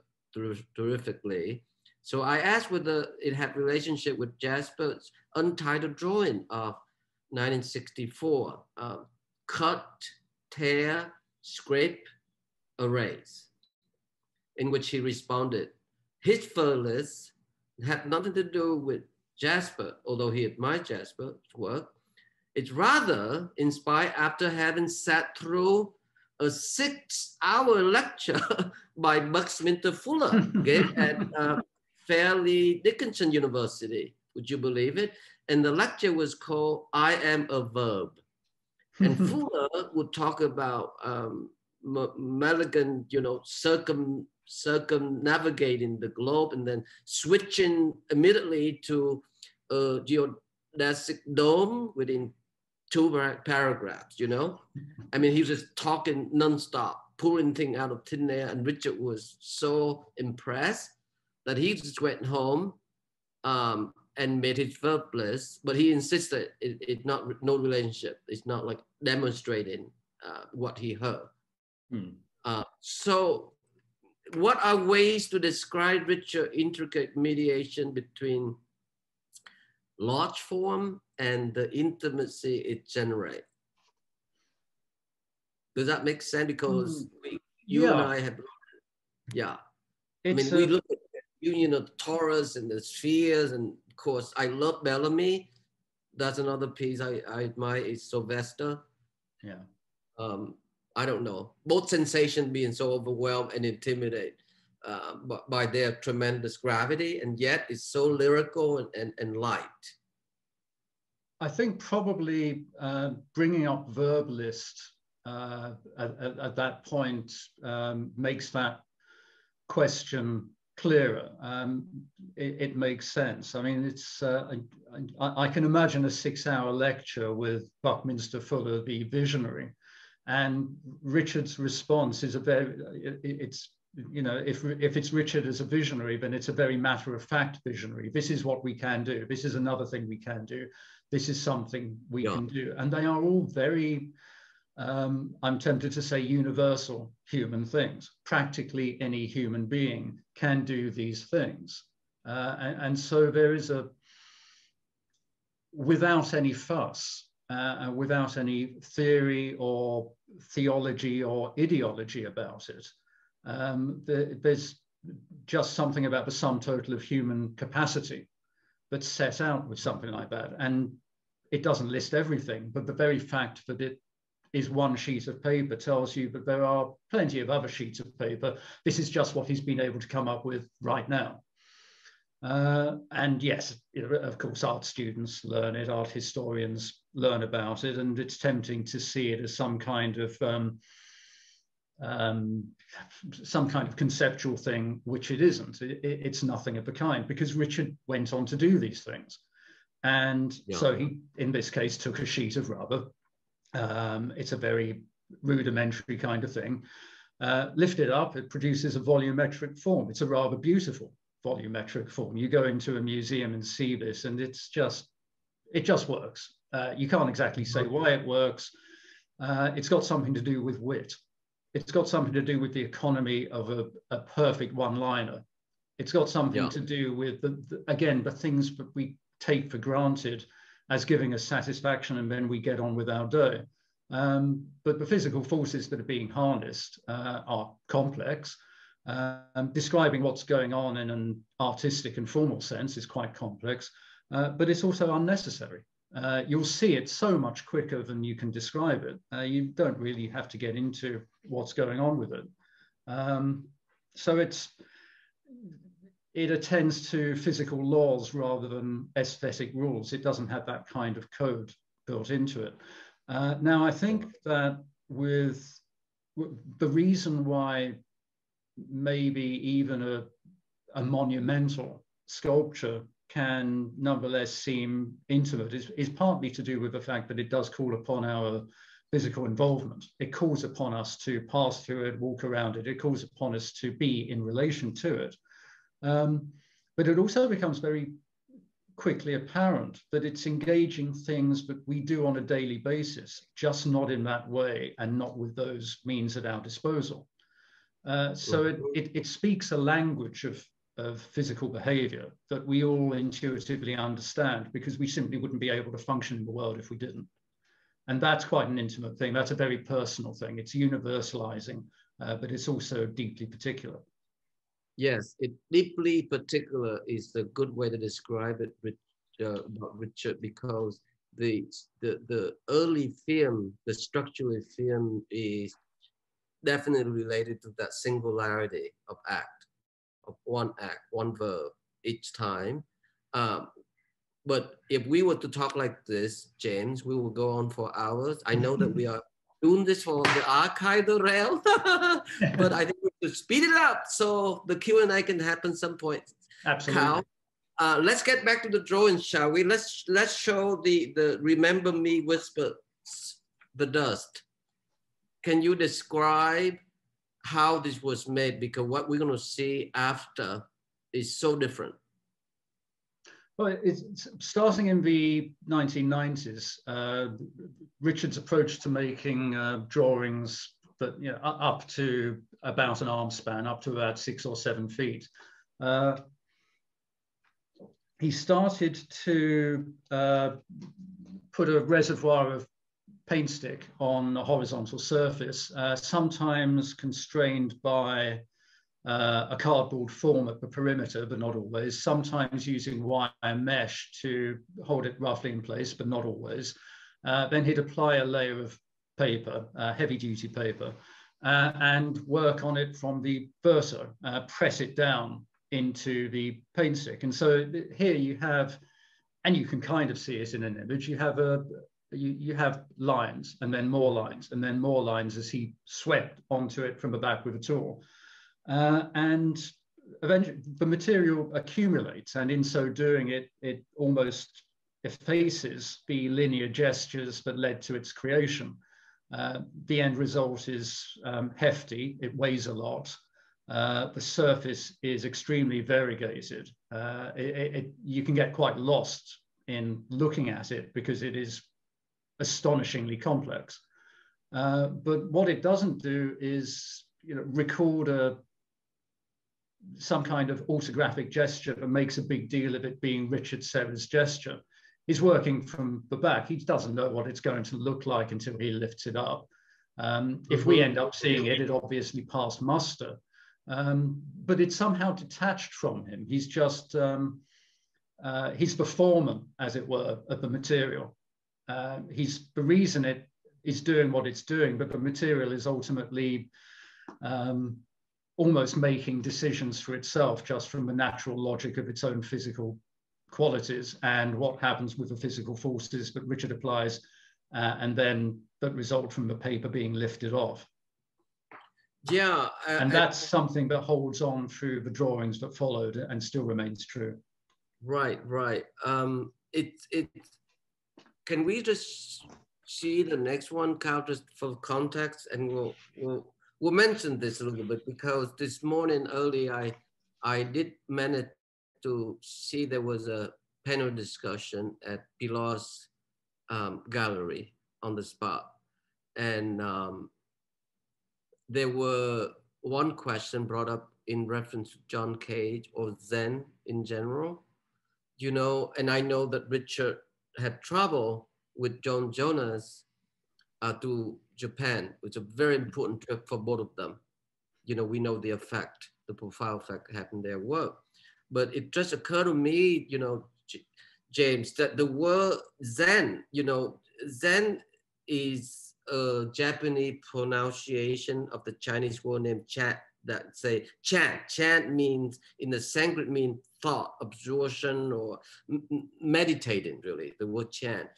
terrifically. So I asked whether it had relationship with Jasper's untitled drawing of 1964, uh, cut, tear, scrape, erase, in which he responded, his verb list had nothing to do with Jasper, although he admired Jasper's work. It's rather inspired after having sat through a six-hour lecture by Buckminster Fuller at uh, Fairleigh Dickinson University. Would you believe it? And the lecture was called I Am a Verb. And Fuller would talk about um, Magellan, you know, circum circumnavigating the globe and then switching immediately to a geodesic dome within two paragraphs, you know? I mean, he was just talking nonstop, pulling things out of thin air. And Richard was so impressed that he just went home um, and made his verb list, but he insisted it, it not no relationship. It's not like demonstrating uh, what he heard. Hmm. Uh, so, what are ways to describe richer, intricate mediation between large form and the intimacy it generates? Does that make sense? Because mm. we, you yeah. and I have, yeah. It's I mean, a, we look at union of the torus and the spheres. And of course, I love Bellamy. That's another piece I, I admire is Sylvester. Yeah. Um, I don't know. Both sensation being so overwhelmed and intimidated. uh, by their tremendous gravity, and yet it's so lyrical and, and, and light. I think probably uh, bringing up verb list uh, at, at, at, that point um, makes that question clearer. Um, it, it, makes sense. I mean, it's uh, I, I, can imagine a six-hour lecture with Buckminster Fuller, the visionary, and Richard's response is a very it, it's you know if if it's Richard as a visionary, then it's a very matter-of-fact visionary. This is what we can do. This is another thing we can do. This is something we yeah. can do, and they are all very um, I'm tempted to say universal human things. Practically any human being can do these things. Uh, and, and, so there is a, without any fuss, uh, without any theory or theology or ideology about it, um, the, there's just something about the sum total of human capacity that's set out with something like that. And it doesn't list everything, but the very fact that it is one sheet of paper tells you but there are plenty of other sheets of paper. This is just what he's been able to come up with right now. Uh, and yes, of course, art students learn it, art historians learn about it, and it's tempting to see it as some kind of um, um, some kind of conceptual thing, which it isn't. It, it's nothing of the kind because Richard went on to do these things. And yeah. so he, in this case, took a sheet of rubber, um, it's a very rudimentary kind of thing. Uh, lift it up, it produces a volumetric form. It's a rather beautiful volumetric form. You go into a museum and see this, and it's just, it just works. Uh, you can't exactly say why it works. Uh, it's got something to do with wit. It's got something to do with the economy of a, a perfect one-liner. It's got something yeah. to do with, the, the, again, the things that we take for granted as giving us satisfaction and then we get on with our day. Um, but the physical forces that are being harnessed uh, are complex. Um, describing what's going on in an artistic and formal sense is quite complex, uh, but it's also unnecessary. Uh, you'll see it so much quicker than you can describe it. Uh, you don't really have to get into what's going on with it. Um, so it's it attends to physical laws rather than aesthetic rules. It doesn't have that kind of code built into it. Uh, now, I think that with the reason why maybe even a, a monumental sculpture can nonetheless seem intimate is, is partly to do with the fact that it does call upon our physical involvement. It calls upon us to pass through it, walk around it. It calls upon us to be in relation to it. Um, but it also becomes very quickly apparent that it's engaging things that we do on a daily basis, just not in that way and not with those means at our disposal. Uh, so it, it, it, speaks a language of, of physical behavior that we all intuitively understand because we simply wouldn't be able to function in the world if we didn't. And that's quite an intimate thing. That's a very personal thing. It's universalizing, uh, but it's also deeply particular. Yes, it deeply particular is a good way to describe it, uh, about Richard, because the, the the early film, the structural film is definitely related to that singularity of act, of one act, one verb each time. Um, but if we were to talk like this, James, we will go on for hours. I know that we are doing this for the archive the rail, but I think speed it up so the Q and A can happen some point. Absolutely. Cal, uh, let's get back to the drawing, shall we? Let's let's show the the remember me whisper the dust. Can you describe how this was made? Because what we're going to see after is so different. Well, it's starting in the 1990s. Uh, Richard's approach to making uh, drawings that you know, up to about an arm span, up to about six or seven feet. Uh, he started to uh, put a reservoir of paint stick on a horizontal surface, uh, sometimes constrained by uh, a cardboard form at the perimeter, but not always, sometimes using wire mesh to hold it roughly in place, but not always. Uh, then he'd apply a layer of paper, uh, heavy duty paper, uh, and work on it from the verso, uh, press it down into the paint stick. And so here you have, and you can kind of see it in an image, you have a you, you have lines and then more lines and then more lines as he swept onto it from the back with a tool. Uh, and eventually the material accumulates and in so doing it, it almost effaces the linear gestures that led to its creation. Uh, the end result is um, hefty, it weighs a lot. Uh, the surface is extremely variegated. Uh, it, it, you can get quite lost in looking at it because it is astonishingly complex. Uh, but what it doesn't do is you know, record a, some kind of autographic gesture that makes a big deal of it being Richard Serra's gesture. He's working from the back. He doesn't know what it's going to look like until he lifts it up. Um, if we end up seeing it, it obviously passed muster. Um, but it's somehow detached from him. He's just, um, uh, he's the foreman, as it were, of the material. Uh, he's the reason it is doing what it's doing, but the material is ultimately um, almost making decisions for itself just from the natural logic of its own physical qualities and what happens with the physical forces that Richard applies uh, and then that result from the paper being lifted off. Yeah. Uh, and that's something that holds on through the drawings that followed and still remains true. Right, right. Um, it, it, can we just see the next one, Carl, just for context, and we'll we'll we'll mention this a little bit because this morning early I I did manage to see there was a panel discussion at Pilar's um, gallery on the spot, and um, there were one question brought up in reference to John Cage or Zen in general, you know, and I know that Richard had trouble with Joan Jonas uh, to Japan, which is a very important trip for both of them. You know, we know the effect, the profile effect in their work. But it just occurred to me, you know, J James, that the word Zen, you know, Zen is a Japanese pronunciation of the Chinese word name chant that say chant. Chant means in the Sanskrit mean thought, absorption, or meditating. Really, the word chant.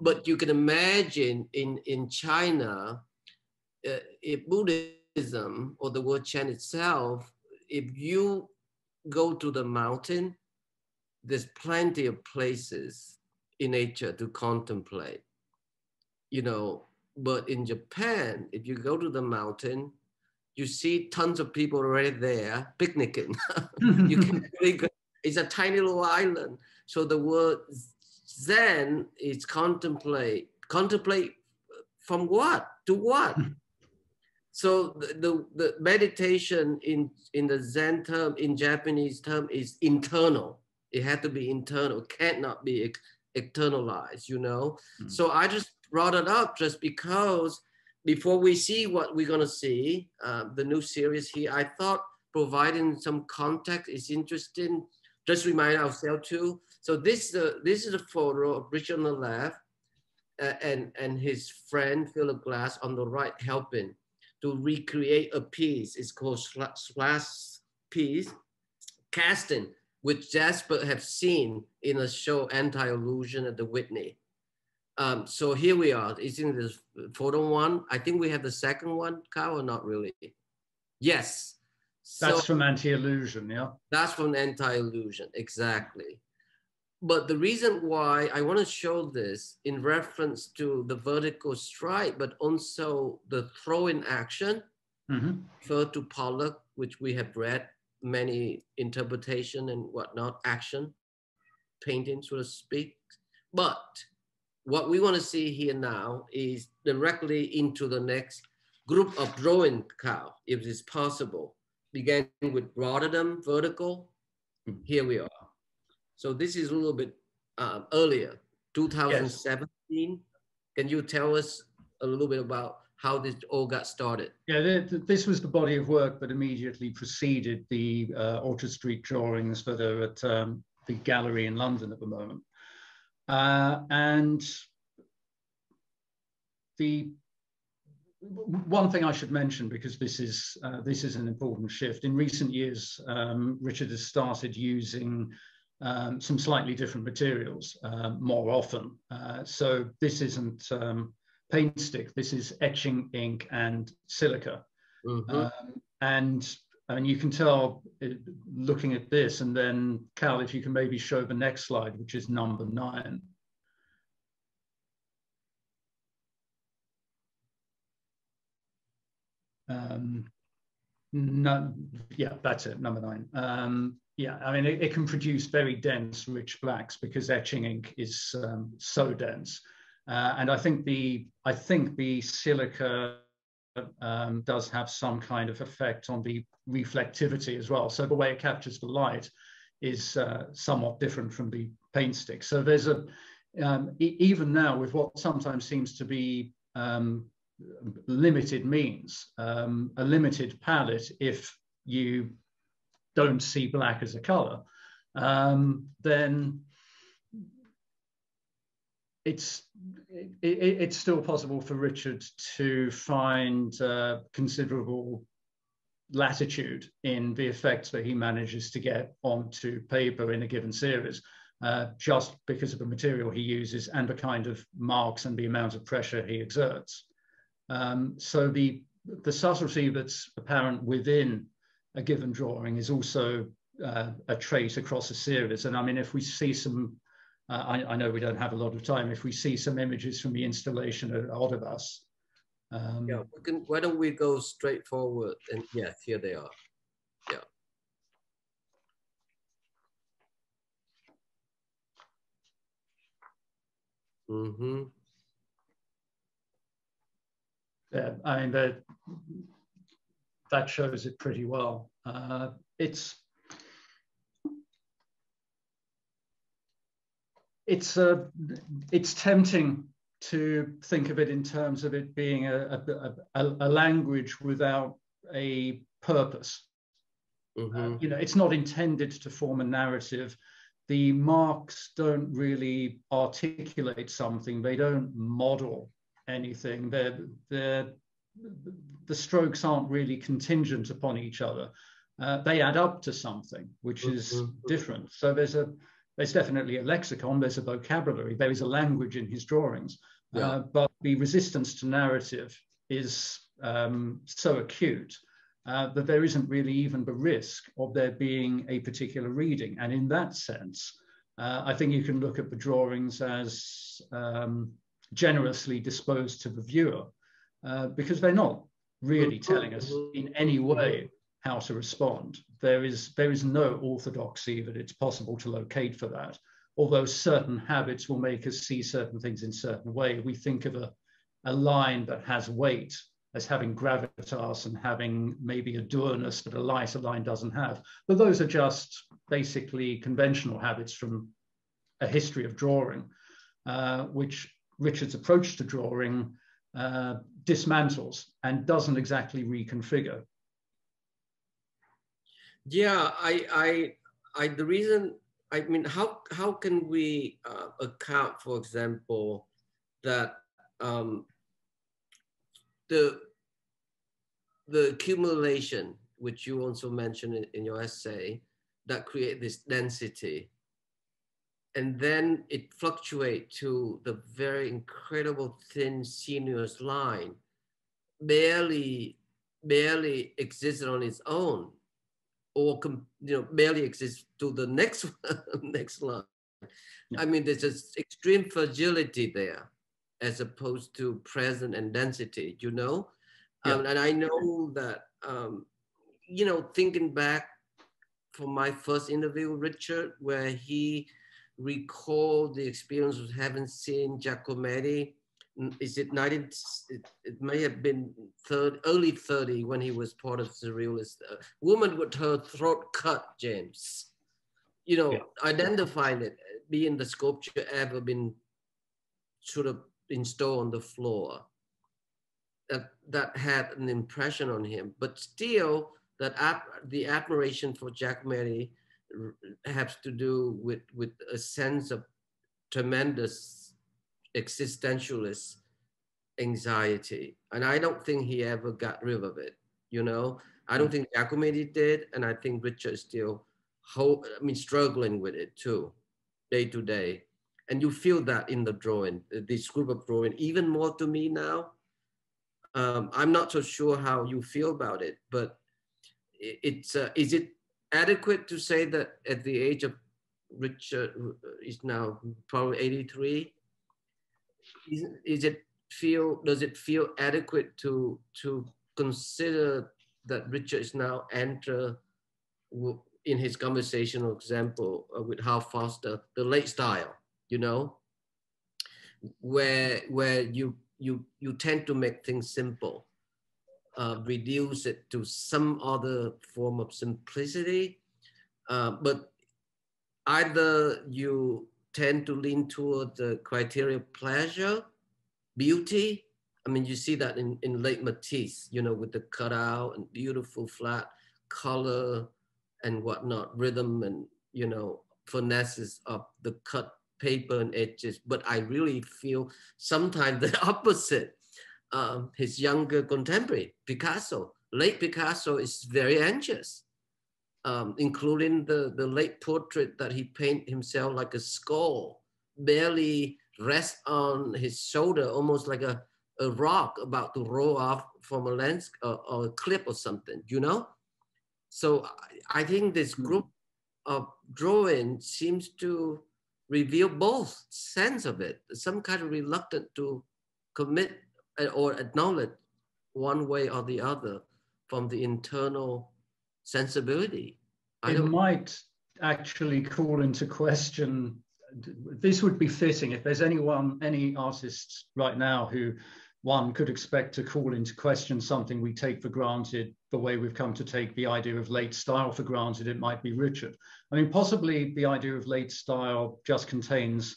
But you can imagine in in China, uh, if Buddhism or the word chant itself, if you go to the mountain, there's plenty of places in nature to contemplate. You know, but in Japan, if you go to the mountain, you see tons of people already there picnicking. you can it's a tiny little island. So the word Zen is contemplate. Contemplate from what to what? so the, the, the, meditation in, in the Zen term, in Japanese term, is internal. It had to be internal, cannot be ex- externalized, you know? Mm. So I just brought it up just because before we see what we're gonna see, uh, the new series here, I thought providing some context is interesting just remind ourselves too. So this, uh, this is a photo of Richard on the left uh, and, and his friend Philip Glass on the right helping to recreate a piece. It's called Splash Piece, casting, which Jasper have seen in a show Anti-Illusion at the Whitney. Um, so here we are. It's in this photo one. I think we have the second one, Kyle, or not really? Yes. That's so, from anti-illusion, yeah? That's from anti-illusion, exactly. But the reason why I want to show this in reference to the vertical strike, but also the throw-in action, mm-hmm. refer to Pollock, which we have read many interpretation and whatnot, action, painting, so to speak. But what we want to see here now is directly into the next group of drawing cow, if it's possible began with Rotterdam vertical. Hmm. Here we are. So this is a little bit uh, earlier, 2017. Yes. Can you tell us a little bit about how this all got started? Yeah, this was the body of work that immediately preceded the uh, Orchard Street drawings that are at um, the gallery in London at the moment. Uh, and the one thing I should mention, because this is uh, this is an important shift. In recent years, um, Richard has started using um, some slightly different materials uh, more often. Uh, so this isn't um, paint stick. This is etching ink and silica, mm-hmm. Um, and and you can tell it, uh, looking at this. And then Cal, if you can maybe show the next slide, which is number nine. Um, no, yeah, that's it, number nine. Yeah, I mean, it, it, can produce very dense, rich blacks because etching ink is um, so dense. Uh, and I think the I think the silica um, does have some kind of effect on the reflectivity as well. So the way it captures the light is uh, somewhat different from the paint stick. So there's a um, e even now with what sometimes seems to be um, limited means, um, a limited palette if you don't see black as a color, um, then it's it, it's still possible for Richard to find uh, considerable latitude in the effects that he manages to get onto paper in a given series, uh, just because of the material he uses and the kind of marks and the amount of pressure he exerts. Um, so the, the subtlety that's apparent within a given drawing is also uh, a trait across a series. And I mean, if we see some, uh, I, I, know we don't have a lot of time, if we see some images from the installation at Ordovas. Um, yeah, we can, why don't we go straight forward? And yes, here they are. Yeah. Mm-hmm. Yeah, I mean, that, that shows it pretty well. Uh, it's it's uh, it's tempting to think of it in terms of it being a, a, a, a language without a purpose. Mm-hmm. Uh, you know, it's not intended to form a narrative. The marks don't really articulate something. They don't model anything. They're, they're, the strokes aren't really contingent upon each other. Uh, they add up to something which is mm-hmm. different. So there's a there's definitely a lexicon, there's a vocabulary, there is a language in his drawings, yeah. uh, but the resistance to narrative is um, so acute uh, that there isn't really even the risk of there being a particular reading. And in that sense, uh, I think you can look at the drawings as um, generously disposed to the viewer uh, because they're not really telling us in any way how to respond. There is, there is no orthodoxy that it's possible to locate for that. Although certain habits will make us see certain things in certain way. We think of a, a line that has weight as having gravitas and having maybe a dourness that a lighter line doesn't have. But those are just basically conventional habits from a history of drawing, uh, which Richard's approach to drawing uh, dismantles and doesn't exactly reconfigure. Yeah, I, I, I, the reason, I mean, how, how can we uh, account, for example, that um, the, the accumulation, which you also mentioned in, in your essay, that create this density and then it fluctuate to the very incredible thin sinuous line barely barely exists on its own or you know barely exists to the next next line yeah. i mean there's just extreme fragility there as opposed to present and density you know yeah. um, and i know that um, you know thinking back from my first interview with richard where he recall the experience of having seen Giacometti. Is it 19, it, may have been third, early 30 when he was part of Surrealist. Uh, woman with her throat cut, James. You know, yeah. identifying it, being the sculpture ever been sort of installed on the floor. That, that had an impression on him, but still that the admiration for Giacometti has to do with, with a sense of tremendous existentialist anxiety. And I don't think he ever got rid of it. You know, I don't think Giacometti did. And I think Richard is still, whole, I mean, struggling with it too, day to day. And you feel that in the drawing, this group of drawing, even more to me now. Um, I'm not so sure how you feel about it, but it's, uh, is it adequate to say that at the age of Richard is now probably 83, is, is it feel does it feel adequate to to consider that Richard is now enter in his conversational example uh, with Hal Foster the late style you know? Where where you you you tend to make things simple uh, reduce it to some other form of simplicity uh, but either you tend to lean toward the criteria of pleasure beauty. I mean, you see that in, in late Matisse, you know, with the cutout and beautiful flat color and whatnot, rhythm and, you know, finesses of the cut paper and edges. But I really feel sometimes the opposite. Um, his younger contemporary, Picasso, late Picasso is very anxious, um, including the, the late portrait that he painted himself like a skull, barely rest on his shoulder, almost like a, a rock about to roll off from a lens uh, or a clip or something, you know? So I, I think this hmm. group of drawing seems to reveal both sense of it, some kind of reluctant to commit or acknowledge one way or the other from the internal sensibility. I it might actually call into question this would be fitting if there's anyone, any artists right now who one could expect to call into question something we take for granted, the way we've come to take the idea of late style for granted, it might be Richard. I mean, possibly the idea of late style just contains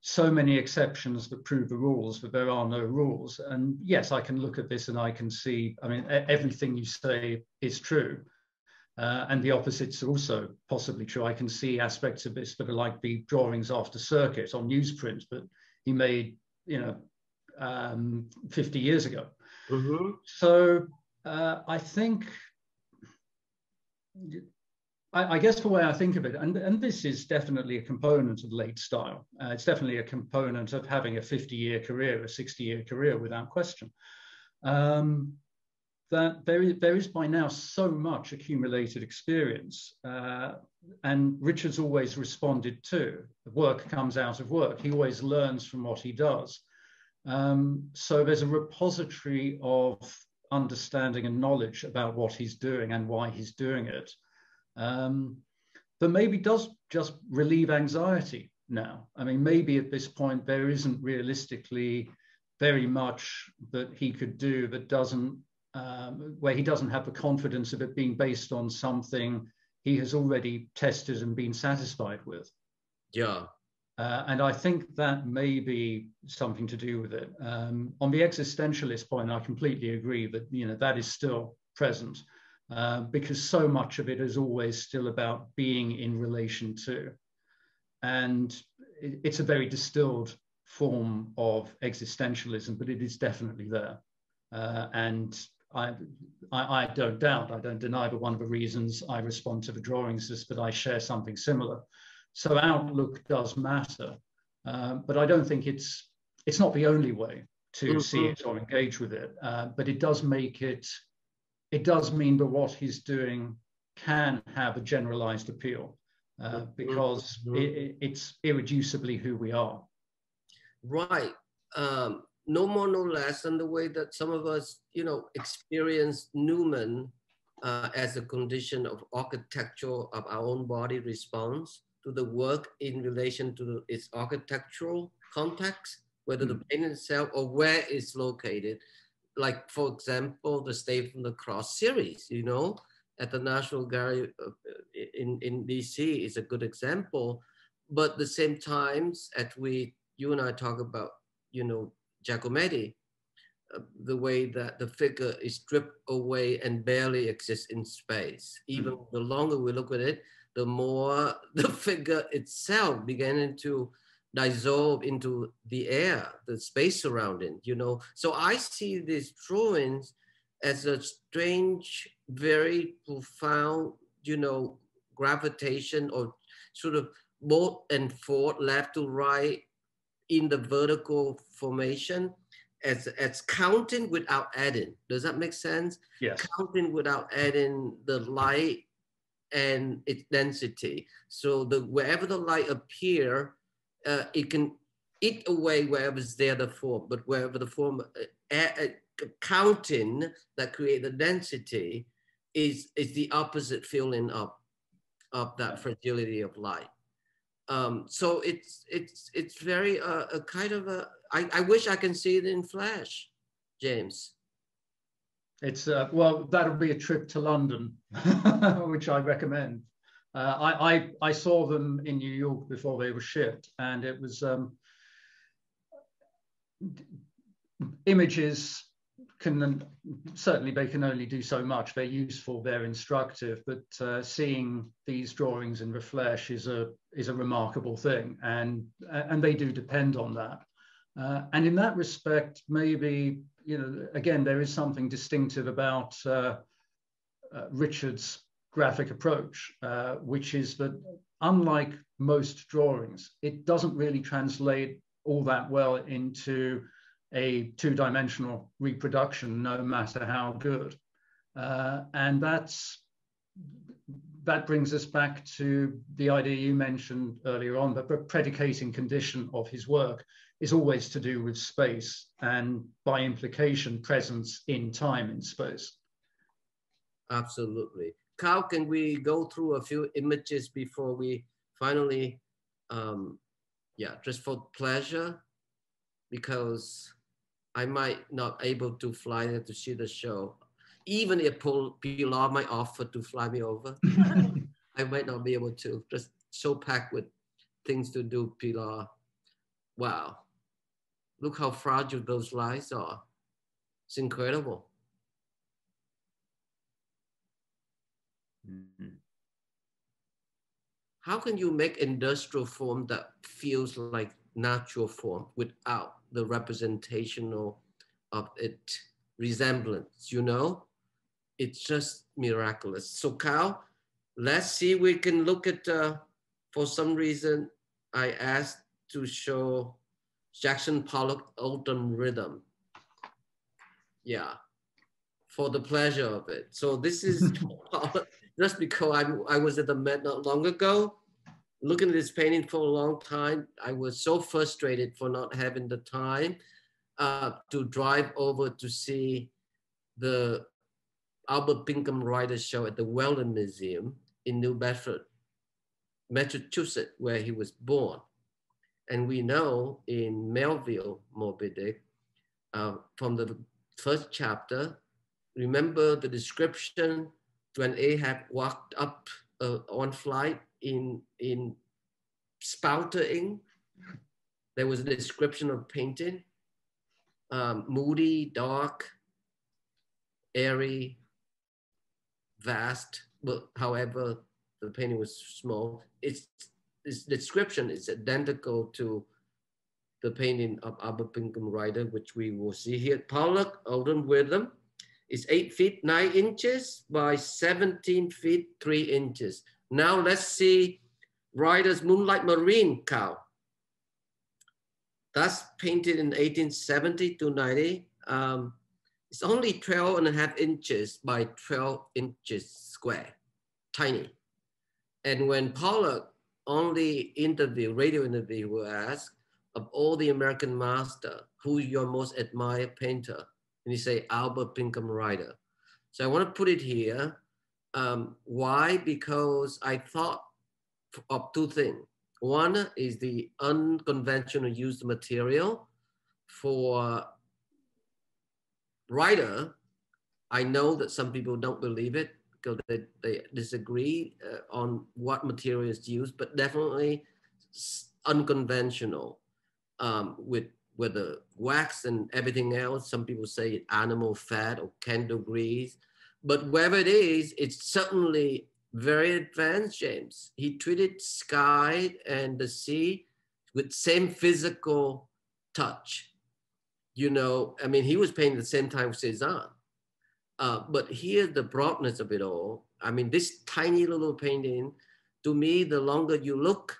so many exceptions that prove the rules, but there are no rules. And yes, I can look at this and I can see, I mean, everything you say is true. Uh, and the opposites are also possibly true. I can see aspects of this that are like the drawings after circuit on newsprint that he made, you know, um, 50 years ago. Mm-hmm. So uh, I think, I, I, guess the way I think of it, and, and this is definitely a component of late style. Uh, it's definitely a component of having a 50 year career, a 60 year career without question. Um, that there is, there is by now so much accumulated experience. Uh, and Richard's always responded to work comes out of work. He always learns from what he does. Um, so there's a repository of understanding and knowledge about what he's doing and why he's doing it. Um, that maybe does just relieve anxiety now. I mean, maybe at this point there isn't realistically very much that he could do that doesn't um, where he doesn't have the confidence of it being based on something he has already tested and been satisfied with. Yeah. Uh, and I think that may be something to do with it. Um, on the existentialist point, I completely agree that you know that is still present uh, because so much of it is always still about being in relation to, and it, it's a very distilled form of existentialism, but it is definitely there. Uh, and I, I, I, don't doubt, I don't deny, but one of the reasons I respond to the drawings is that I share something similar. So outlook does matter, uh, but I don't think it's it's not the only way to mm-hmm. see it or engage with it. Uh, but it does make it, it does mean that what he's doing can have a generalized appeal uh, mm-hmm. because mm-hmm. it, it's irreducibly who we are. Right. Um, no more, no less than the way that some of us, you know, experience Newman uh, as a condition of architecture of our own body response to the work in relation to its architectural context, whether mm. the painting itself or where it's located. Like, for example, the Stations of the Cross series, you know, at the National Gallery uh, in, in DC is a good example. But at the same times, as we, you and I talk about, you know, Giacometti, uh, the way that the figure is stripped away and barely exists in space. Even mm. the longer we look at it, the more the figure itself beginning to dissolve into the air, the space surrounding, you know. So I see these drawings as a strange, very profound, you know, gravitation or sort of both and forth, left to right in the vertical formation as, as counting without adding. Does that make sense? Yes. Counting without adding the light and its density. So the wherever the light appear, uh, it can eat away wherever's there the form, but wherever the form uh, uh, counting that create the density is is the opposite filling up of that fragility of light. Um, so it's it's it's very uh, a kind of a. I, I wish I can see it in flash, James. It's uh, well, that'll be a trip to London, which I recommend. Uh, I, I, I saw them in New York before they were shipped, and it was um, images can certainly they can only do so much. They're useful, they're instructive, but uh, seeing these drawings in reflesh is a is a remarkable thing, and and they do depend on that. Uh, and in that respect, maybe you know again there is something distinctive about uh, uh Richard's graphic approach, uh, which is that unlike most drawings, it doesn't really translate all that well into a two-dimensional reproduction, no matter how good. Uh, and that's that brings us back to the idea you mentioned earlier on, that the predicating condition of his work is always to do with space and by implication, presence in time in space. Absolutely. Carl, can we go through a few images before we finally, um, yeah, just for pleasure, because I might not able to fly there to see the show. Even if Pilar might offer to fly me over, I might not be able to. Just so packed with things to do, Pilar. Wow. Look how fragile those lights are. It's incredible. How can you make industrial form that feels like natural form without the representational of it resemblance, you know? It's just miraculous. So Cal, let's see, we can look at, uh, for some reason, I asked to show Jackson Pollock Autumn Rhythm. Yeah, for the pleasure of it. So this is just because I'm, I was at the Met not long ago, looking at this painting for a long time. I was so frustrated for not having the time uh, to drive over to see the Albert Pinkham Ryder show at the Whaling Museum in New Bedford, Massachusetts, where he was born. And we know in Melville, Moby Dick, uh, from the first chapter, remember the description when Ahab walked up uh, on flight in, in Spouter Inn, there was a description of painting, um, moody, dark, airy, vast, but however, the painting was small. Its, its description is identical to the painting of Albert Pinkham Ryder, which we will see here. Pollock, Autumn Rhythm, is eight feet, nine inches by 17 feet, three inches. Now let's see Ryder's Moonlight Marine cow. That's painted in 1870 to 90. Um, it's only 12 and a half inches by 12 inches square, tiny. And when Pollock only interview, radio interview, will asked of all the American master, who's your most admired painter? And you say Albert Pinkham Ryder. So I want to put it here. Um, why? Because I thought of two things. One is the unconventional used material for Ryder. I know that some people don't believe it because they, they disagree uh, on what material is used, but definitely unconventional um, with whether wax and everything else, some people say animal fat or candle grease, but whatever it is, it's certainly very advanced, James. He treated sky and the sea with same physical touch. You know, I mean, he was painting the same time Cezanne. Uh, but here, the broadness of it all. I mean, this tiny little painting, to me, the longer you look,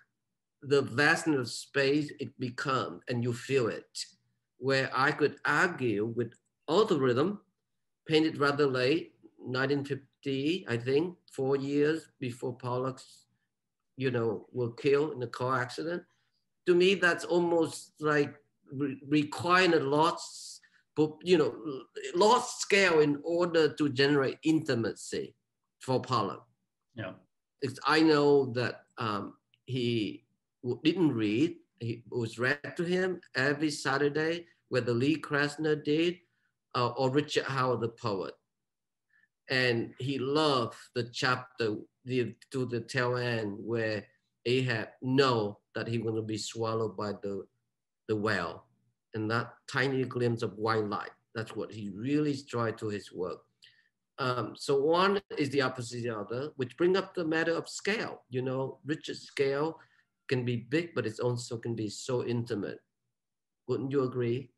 the vastness of space it becomes, and you feel it. Where I could argue with Autumn Rhythm, painted rather late, 1950, I think, four years before Pollock's, you know, were killed in a car accident. To me, that's almost like re- requiring a lost, you know, lost scale in order to generate intimacy for Pollock. Yeah. It's, I know that um, he didn't read. He was read to him every Saturday, whether Lee Krasner did uh, or Richard Howard, the poet. And he loved the chapter the, to the tail end where Ahab know that he going to be swallowed by the, the whale. And that tiny glimpse of white light, that's what he really tried to his work. Um, so one is the opposite of the other, which bring up the matter of scale. You know, Richard's scale can be big, but it also can be so intimate. Wouldn't you agree?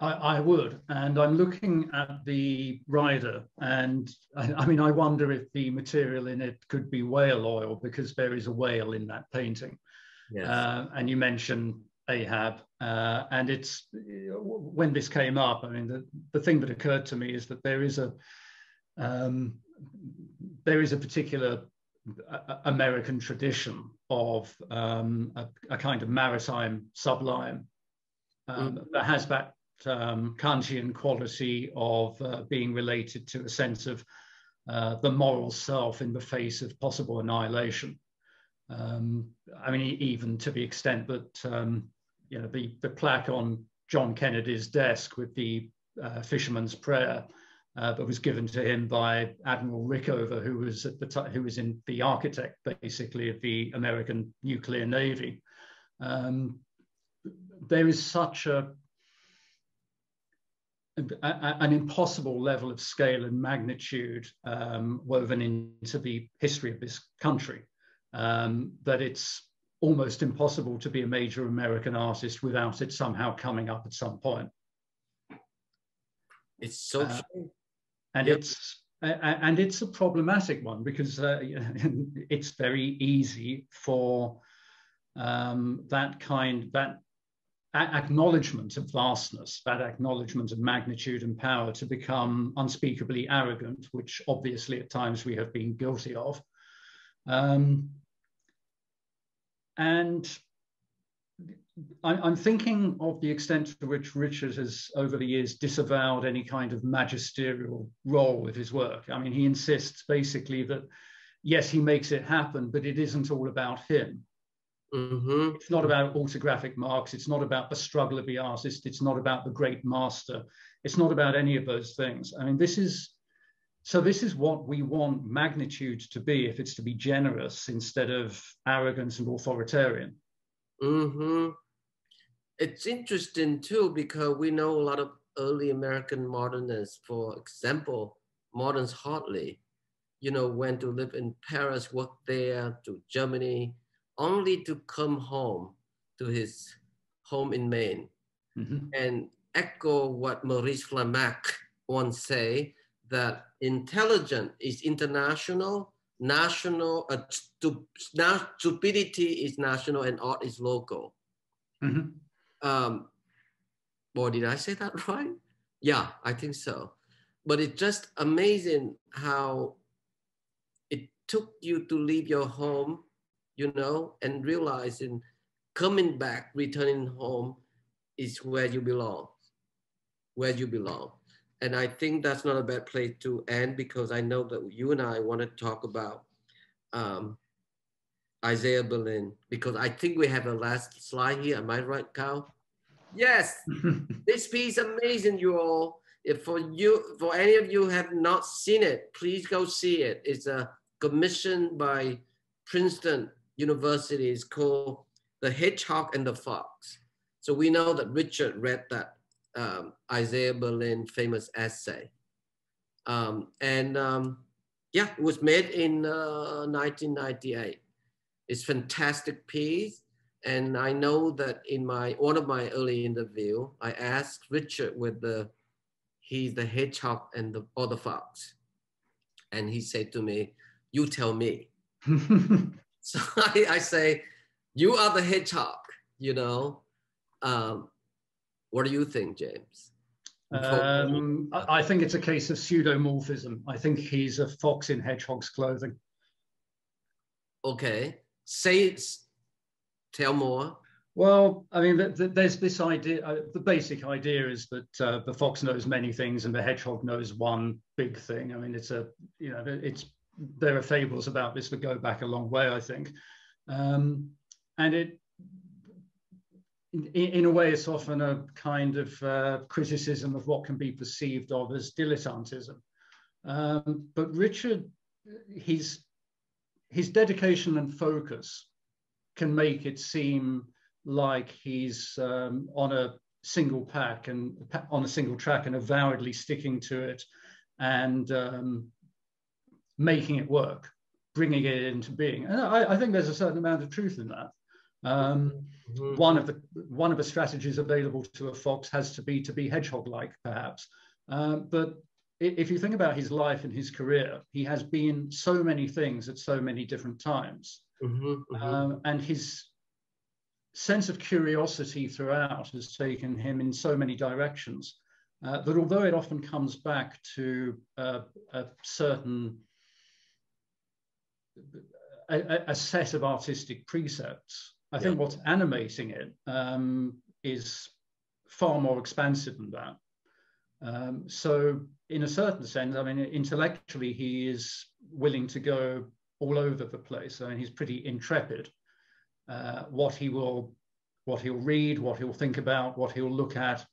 I, I would, and I'm looking at the Ryder, and I, I, mean, I wonder if the material in it could be whale oil because there is a whale in that painting. Yes. Uh, and you mentioned Ahab, uh, and it's when this came up. I mean, the, the thing that occurred to me is that there is a um, there is a particular American tradition of um, a, a, kind of maritime sublime um, mm. that has that um, Kantian quality of uh, being related to a sense of uh, the moral self in the face of possible annihilation. Um, I mean, even to the extent that um, you know the, the plaque on John Kennedy's desk with the uh, fisherman's prayer uh, that was given to him by Admiral Rickover, who was at the time who was in the architect basically of the American nuclear navy. Um, there is such a an impossible level of scale and magnitude um, woven into the history of this country um, that it's almost impossible to be a major American artist without it somehow coming up at some point. It's so uh, and yep. it's and it's a problematic one because uh, it's very easy for um, that kind that acknowledgement of vastness, that acknowledgement of magnitude and power to become unspeakably arrogant, which obviously at times we have been guilty of. Um, and I'm thinking of the extent to which Richard has, over the years, disavowed any kind of magisterial role with his work. I mean, he insists basically that, yes, he makes it happen, but it isn't all about him. Mm-hmm. It's not about autographic marks. It's not about the struggle of the artist. It's not about the great master. It's not about any of those things. I mean, this is so. This is what we want magnitude to be if it's to be generous instead of arrogant and authoritarian. Mm-hmm. It's interesting too because we know a lot of early American modernists. For example, Marsden Hartley, you know, went to live in Paris, worked there, to Germany only to come home to his home in Maine mm-hmm. and echo what Maurice Vlaminck once say that intelligence is international, national, uh, stu- stupidity is national and art is local. Mm-hmm. Um, boy, did I say that right? Yeah, I think so. But it's just amazing how it took you to leave your home you know, and realizing coming back, returning home is where you belong, where you belong. And I think that's not a bad place to end because I know that you and I want to talk about um, Isaiah Berlin because I think we have a last slide here. Am I right, Carl? Yes, this piece amazing, you all. If for you, for any of you have not seen it, please go see it. It's a commission by Princeton University is called The Hedgehog and the Fox. So we know that Richard read that um, Isaiah Berlin famous essay. Um, and um, yeah, it was made in uh, 1998. It's fantastic piece. And I know that in my one of my early interview, I asked Richard whether he's the hedgehog and the or the fox, and he said to me, "You tell me." so I, I, say, "You are the hedgehog." You know, um, what do you think, James? Um, I think it's a case of pseudomorphism. I think he's a fox in hedgehog's clothing. Okay, say it's tell more. Well, I mean, the, the, there's this idea. Uh, the basic idea is that uh, the fox knows many things and the hedgehog knows one big thing. I mean, it's a you know, it's there are fables about this that go back a long way, I think, um, and it. In, in, a way, it's often a kind of uh, criticism of what can be perceived of as dilettantism. Um, but Richard, his his dedication and focus can make it seem like he's um, on a single pack and on a single track and avowedly sticking to it and um, making it work, bringing it into being. And I, I, think there's a certain amount of truth in that. Um, mm-hmm. One of the one of the strategies available to a fox has to be to be hedgehog-like, perhaps. Um, but if you think about his life and his career, he has been so many things at so many different times. Mm-hmm, mm-hmm. Um, and his sense of curiosity throughout has taken him in so many directions uh, that although it often comes back to uh, a certain a, a, set of artistic precepts, I yeah. think what's animating it um, is far more expansive than that. Um, so, in a certain sense, I mean, intellectually, he is willing to go all over the place. I mean, he's pretty intrepid. Uh, what he will, what he'll read, what he'll think about, what he'll look at,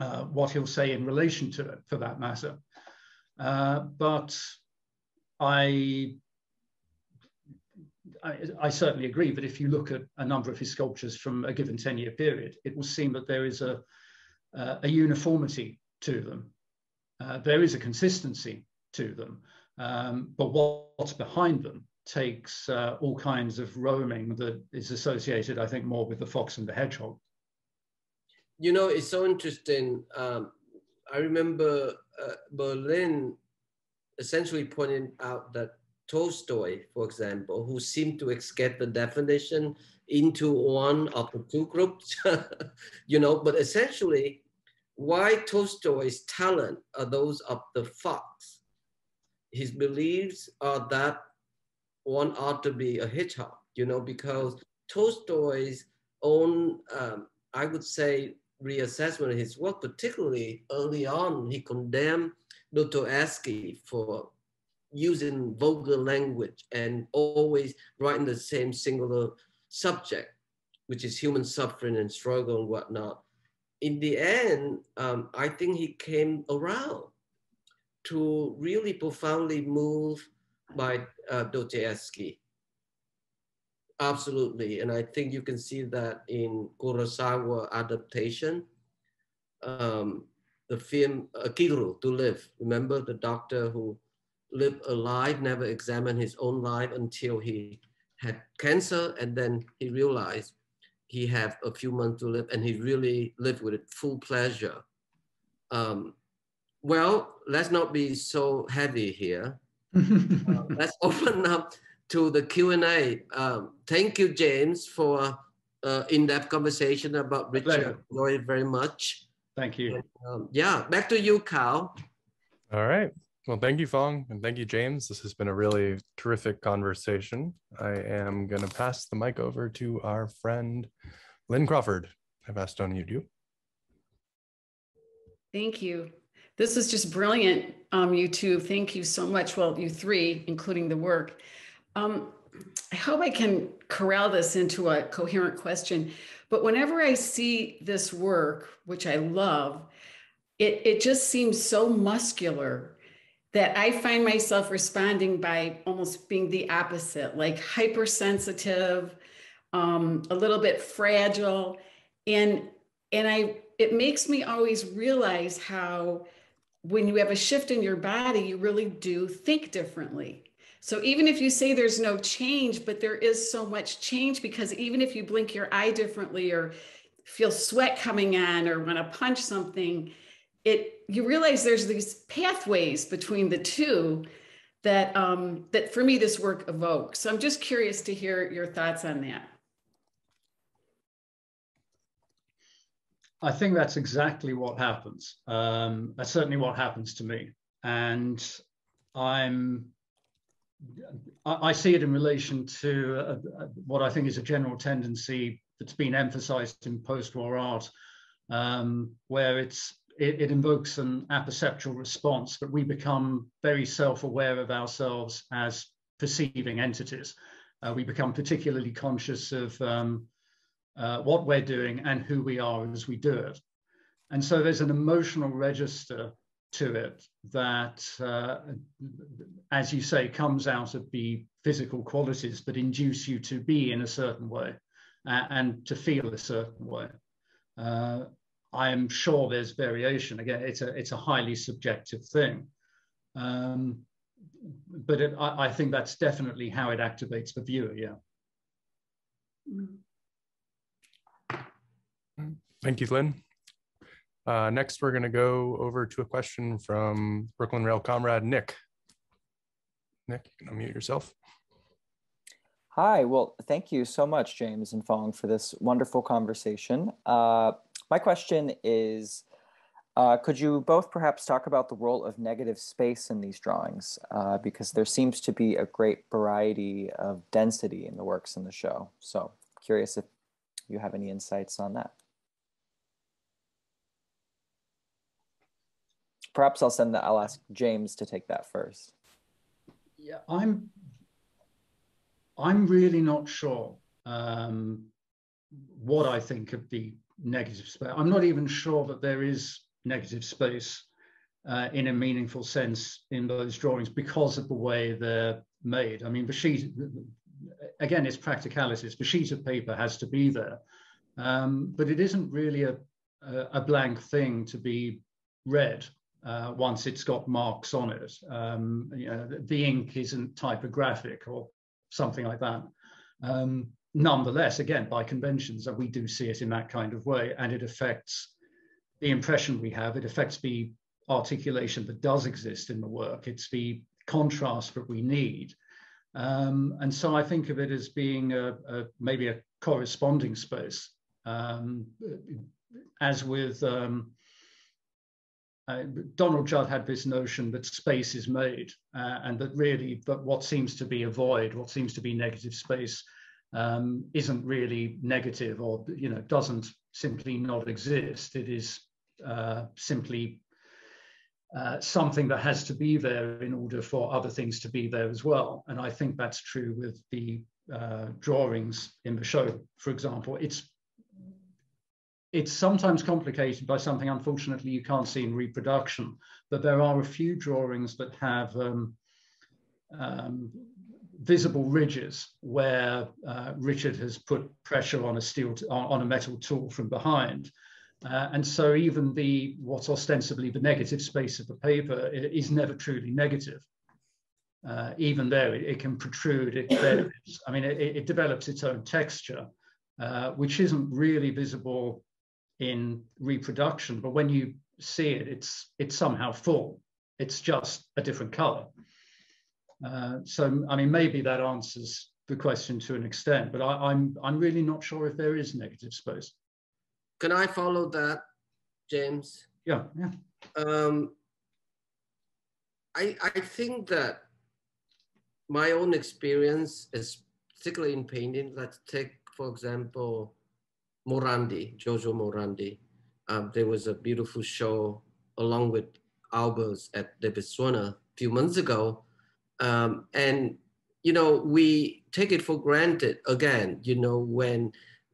uh, what he'll say in relation to it, for that matter. Uh, but I, I, I, certainly agree that if you look at a number of his sculptures from a given 10 year period, it will seem that there is a, a uniformity to them. Uh, there is a consistency to them, um, but what's behind them takes uh, all kinds of roaming that is associated, I think, more with the fox and the hedgehog. You know, it's so interesting. Um, I remember uh, Berlin essentially pointing out that Tolstoy, for example, who seemed to escape the definition into one of the two groups, you know, but essentially why Tolstoy's talent are those of the fox. His beliefs are that one ought to be a hedgehog, you know, because Tolstoy's own, um, I would say, reassessment of his work, particularly early on, he condemned Dostoevsky for using vulgar language and always writing the same singular subject, which is human suffering and struggle and whatnot in the end, um, I think he came around to really profoundly move by uh, Dostoevsky. Absolutely, and I think you can see that in Kurosawa adaptation. Um, the film Ikiru, To Live. Remember the doctor who lived a life, never examined his own life until he had cancer, and then he realized he had a few months to live and he really lived with it full pleasure. Um, well, let's not be so heavy here. uh, let's open up to the Q&A. Um, thank you, James, for uh, in-depth conversation about Richard. Enjoy it very much. Thank you. And, um, yeah, back to you, Cal. All right. Well, thank you, Phong, and thank you, James. This has been a really terrific conversation. I am going to pass the mic over to our friend Lynn Crawford. I've asked on you. Thank you. This is just brilliant, um, you two. Thank you so much. Well, you three, including the work. Um, I hope I can corral this into a coherent question. But whenever I see this work, which I love, it, it just seems so muscular that I find myself responding by almost being the opposite, like hypersensitive, um, a little bit fragile, and and I it makes me always realize how when you have a shift in your body, you really do think differently. So even if you say there's no change, but there is so much change because even if you blink your eye differently or feel sweat coming on or want to punch something, it you realize there's these pathways between the two that um, that for me this work evokes. So I'm just curious to hear your thoughts on that. I think that's exactly what happens. Um, that's certainly what happens to me, and I'm. I, see it in relation to uh, what I think is a general tendency that's been emphasized in post-war art, um, where it's it, it, invokes an apperceptual response, but we become very self-aware of ourselves as perceiving entities. Uh, we become particularly conscious of um, uh, what we're doing and who we are as we do it. And so there's an emotional register to it that, uh, as you say, comes out of the physical qualities that induce you to be in a certain way uh, and to feel a certain way. I am sure there's variation. Again, it's a it's a highly subjective thing, um, but it, I, I, think that's definitely how it activates the viewer. Yeah. Thank you, Lynn. Uh, next, we're going to go over to a question from Brooklyn Rail comrade Nick. Nick, you can unmute yourself. Hi, well, thank you so much, James and Phong, for this wonderful conversation. Uh, my question is, uh, could you both perhaps talk about the role of negative space in these drawings? Uh, because there seems to be a great variety of density in the works in the show. So curious if you have any insights on that. Perhaps I'll send that, I'll ask James to take that first. Yeah, I'm, I'm really not sure um, what I think of the negative space. I'm not even sure that there is negative space uh, in a meaningful sense in those drawings because of the way they're made. I mean, the sheet, again, it's practicalities. The sheet of paper has to be there, um, but it isn't really a, a, blank thing to be read uh, once it's got marks on it. Um, you know, the ink isn't typographic or something like that. Um, nonetheless, again, by conventions, that we do see it in that kind of way, and it affects the impression we have. It affects the articulation that does exist in the work. It's the contrast that we need. Um, and so I think of it as being a, a maybe a corresponding space, um, as with um, uh, Donald Judd had this notion that space is made, uh, and that really that what seems to be a void, what seems to be negative space, um, isn't really negative or you know doesn't simply not exist. It is uh, simply uh, something that has to be there in order for other things to be there as well. And I think that's true with the uh, drawings in the show, for example. It's it's sometimes complicated by something, unfortunately, you can't see in reproduction, but there are a few drawings that have um, um, visible ridges where uh, Richard has put pressure on a steel on, a metal tool from behind. Uh, and so even the what's ostensibly the negative space of the paper is never truly negative. Uh, even though it, it, can protrude, it develops, I mean, it, it, develops its own texture, uh, which isn't really visible in reproduction. But when you see it, it's it's somehow full. It's just a different color. Uh, so, I mean, maybe that answers the question to an extent, but I, I'm I'm really not sure if there is negative space. Can I follow that, James? Yeah, yeah. Um, I I think that my own experience is particularly in painting. Let's take, for example, Morandi, Giorgio Morandi. Um, there was a beautiful show along with Albers at the Bitswana a few months ago um, and, you know, we take it for granted again, you know, when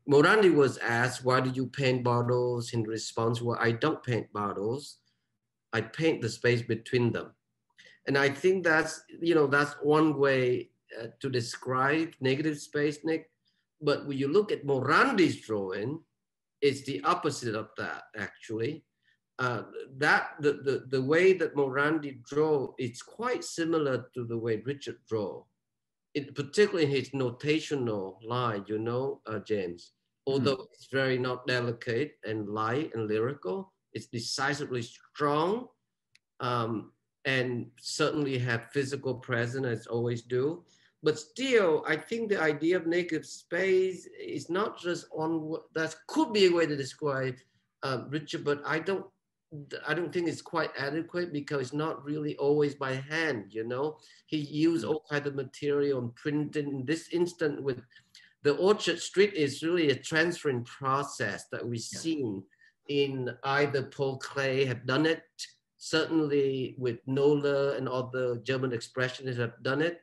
Morandi was asked, why do you paint bottles? In response, well, I don't paint bottles. I paint the space between them. And I think that's, you know, that's one way uh, to describe negative space, Nick. But when you look at Morandi's drawing, it's the opposite of that, actually. Uh, that the, the, the way that Morandi draw, it's quite similar to the way Richard draw. It, particularly his notational line, you know, uh, James. Hmm. Although mm. it's very not delicate and light and lyrical, it's decisively strong um, and certainly have physical presence as always do. But still, I think the idea of naked space is not just on that could be a way to describe uh, Richard, but I don't I don't think it's quite adequate because it's not really always by hand, you know. He used mm. all kind of material and printed. In this instant with the Orchard Street is really a transferring process that we've seen in either Paul Klee have done it, certainly with Knoller and other German expressionists have done it.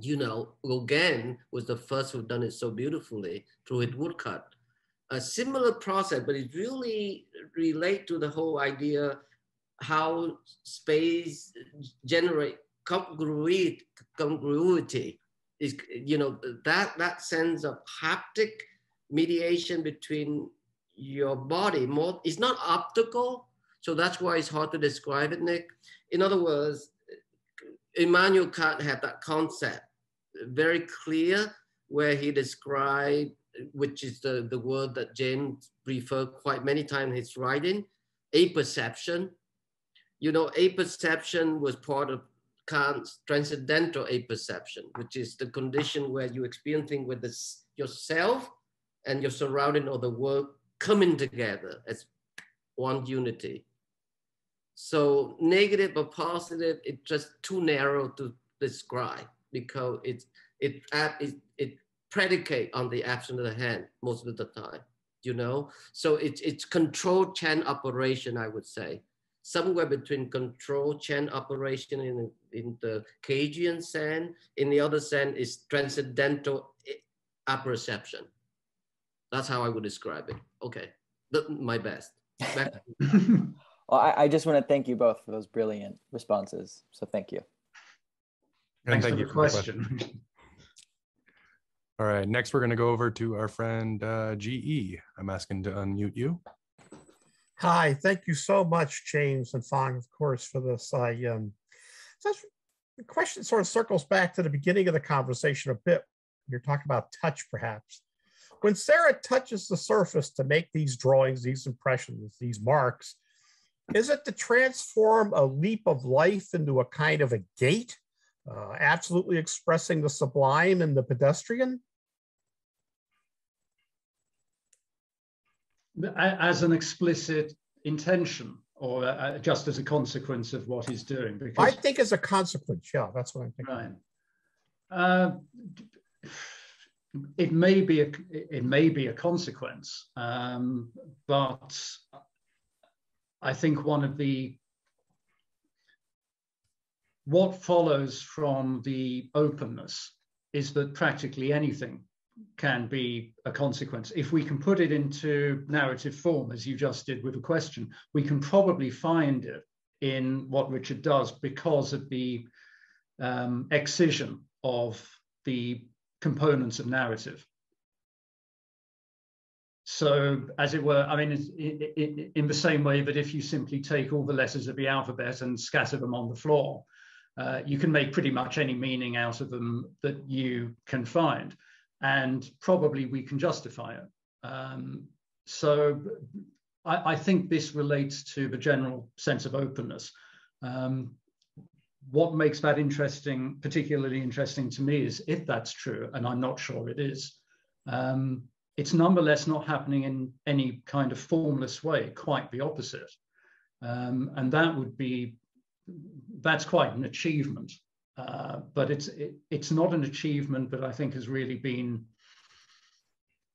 You know, Gauguin was the first who done it so beautifully through his woodcut a similar process, but it really relate to the whole idea how space generate congruity, congruity is, you know, that, that sense of haptic mediation between your body more, it's not optical. So that's why it's hard to describe it, Nick. In other words, Immanuel Kant had that concept very clear where he described which is the, the word that James referred quite many times in his writing, apperception. You know, apperception was part of Kant's transcendental apperception, which is the condition where you experience things with this, yourself and your surrounding or the world coming together as one unity. So negative or positive, it's just too narrow to describe because it's it, it, it predicate on the action of the hand most of the time, you know? So it's, it's control chance operation, I would say. Somewhere between control chance operation in, in the Cagean sense, in the other sense is transcendental eh, apperception. That's how I would describe it. Okay, my best. well, I, I, just want to thank you both for those brilliant responses. So thank you. Thanks thank for you the question. question. All right, next we're going to go over to our friend uh, GE. I'm asking to unmute you. Hi, thank you so much, James and Phong, of course, for this. I um, the question sort of circles back to the beginning of the conversation a bit. You're talking about touch, perhaps. When Serra touches the surface to make these drawings, these impressions, these marks, is it to transform a leap of life into a kind of a gate, uh, absolutely expressing the sublime and the pedestrian? as an explicit intention or uh, just as a consequence of what he's doing? Because, I think as a consequence, yeah, that's what I'm thinking. Right. Uh, it may be a it may be a consequence, um, but I think one of the what follows from the openness is that practically anything can be a consequence. If we can put it into narrative form, as you just did with a question, we can probably find it in what Richard does because of the um, excision of the components of narrative. So, as it were, I mean, in the same way that if you simply take all the letters of the alphabet and scatter them on the floor, uh, you can make pretty much any meaning out of them that you can find and probably we can justify it. Um, so I, I, think this relates to the general sense of openness. Um, what makes that interesting, particularly interesting to me, is if that's true, and I'm not sure it is, um, it's nonetheless not happening in any kind of formless way, quite the opposite. Um, and that would be, that's quite an achievement. Uh, but it's it, it's not an achievement that I think has really been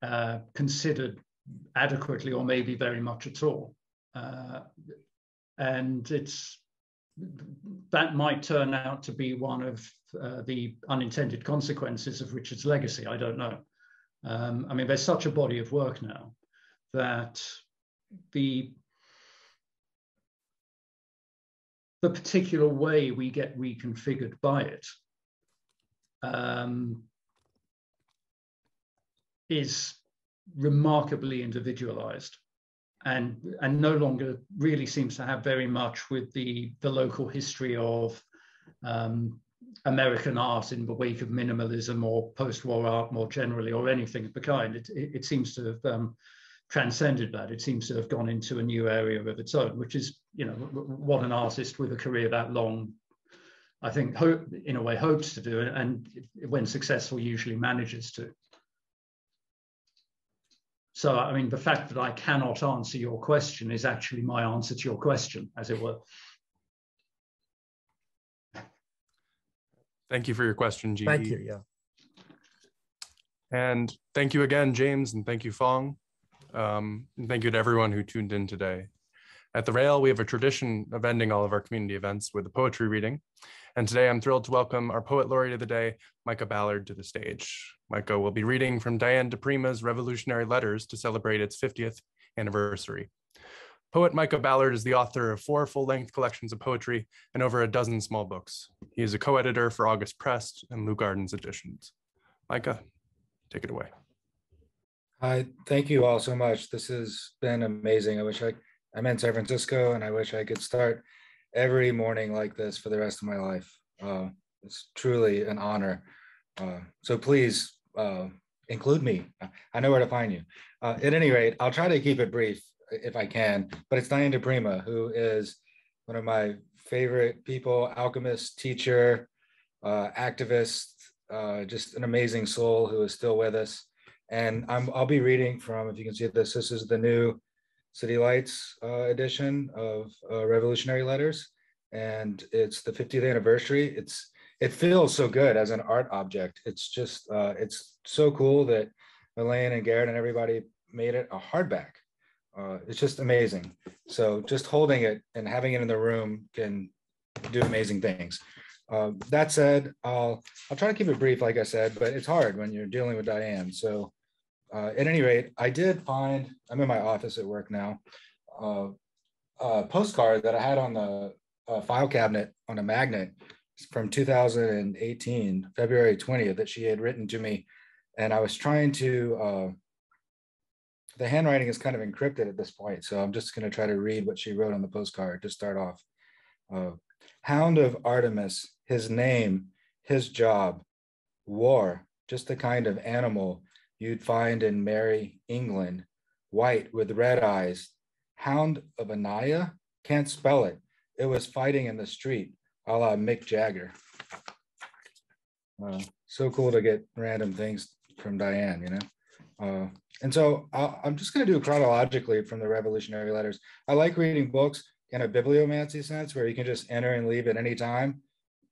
uh, considered adequately or maybe very much at all. Uh, and it's that might turn out to be one of uh, the unintended consequences of Richard's legacy. I don't know. Um, I mean, there's such a body of work now that the the particular way we get reconfigured by it um, is remarkably individualized. and and no longer really seems to have very much with the the local history of um, American art in the wake of minimalism or post-war art more generally, or anything of the kind. It, it, it seems to have um, transcended that. It seems to have gone into a new area of its own, which is, you know, what an artist with a career that long, I think, hope in a way hopes to do, and when successful, usually manages to. So, I mean, the fact that I cannot answer your question is actually my answer to your question, as it were. Thank you for your question, G. Thank you. Yeah. And thank you again, James, and thank you, Phong. Um, thank you to everyone who tuned in today. At the Rail, we have a tradition of ending all of our community events with a poetry reading. And today I'm thrilled to welcome our poet laureate of the day, Micah Ballard, to the stage. Micah will be reading from Diane di Prima's Revolutionary Letters to celebrate its 50th anniversary. Poet Micah Ballard is the author of four full-length collections of poetry and over a dozen small books. He is a co-editor for August Press and Lou Gardens Editions. Micah, take it away. Hi, thank you all so much. This has been amazing. I wish I, I'm in San Francisco and I wish I could start every morning like this for the rest of my life. Uh, it's truly an honor. Uh, so please uh, include me. I know where to find you. Uh, at any rate, I'll try to keep it brief if I can, but it's Diane di Prima, who is one of my favorite people, alchemist, teacher, uh, activist, uh, just an amazing soul who is still with us. And I'm, I'll be reading from, if you can see this, this is the new City Lights uh, edition of uh, Revolutionary Letters. And it's the 50th anniversary. It's It feels so good as an art object. It's just, uh, it's so cool that Elaine and Garrett and everybody made it a hardback uh, it's just amazing. So just holding it and having it in the room can do amazing things. Uh, that said, I'll I'll try to keep it brief, like I said, but it's hard when you're dealing with Diane. So uh, at any rate, I did find I'm in my office at work now. Uh, a postcard that I had on the uh, file cabinet on a magnet from 2018, February 20th, that she had written to me, and I was trying to uh, the handwriting is kind of encrypted at this point, so I'm just going to try to read what she wrote on the postcard to start off. Uh, Hound of Artemis, his name, his job, war, just the kind of animal you'd find in merry England, white with red eyes. Hound of Anaya, can't spell it. It was fighting in the street, a la Mick Jagger. Uh, so cool to get random things from Diane, you know. Uh, and so i am just going to do chronologically from the Revolutionary Letters. I like reading books in a bibliomancy sense where you can just enter and leave at any time.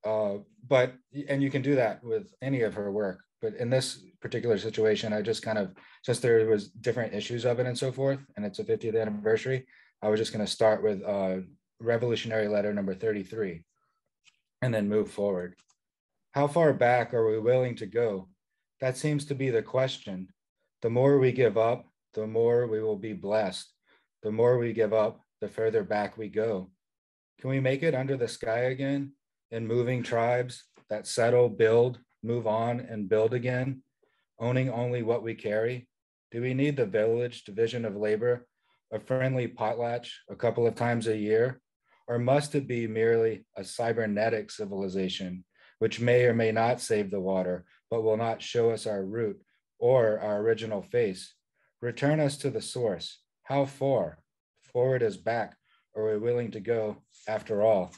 Uh, but, and you can do that with any of her work. But in this particular situation, I just kind of, since there was different issues of it and so forth, and it's a 50th anniversary, I was just going to start with uh, Revolutionary Letter number 33 and then move forward. How far back are we willing to go? That seems to be the question the more we give up, the more we will be blessed. The more we give up, the further back we go. Can we make it under the sky again in moving tribes that settle, build, move on, and build again, owning only what we carry? Do we need the village division of labor, a friendly potlatch a couple of times a year? Or must it be merely a cybernetic civilization, which may or may not save the water, but will not show us our root or our original face. Return us to the source. How far? Forward is back. Are we willing to go after all?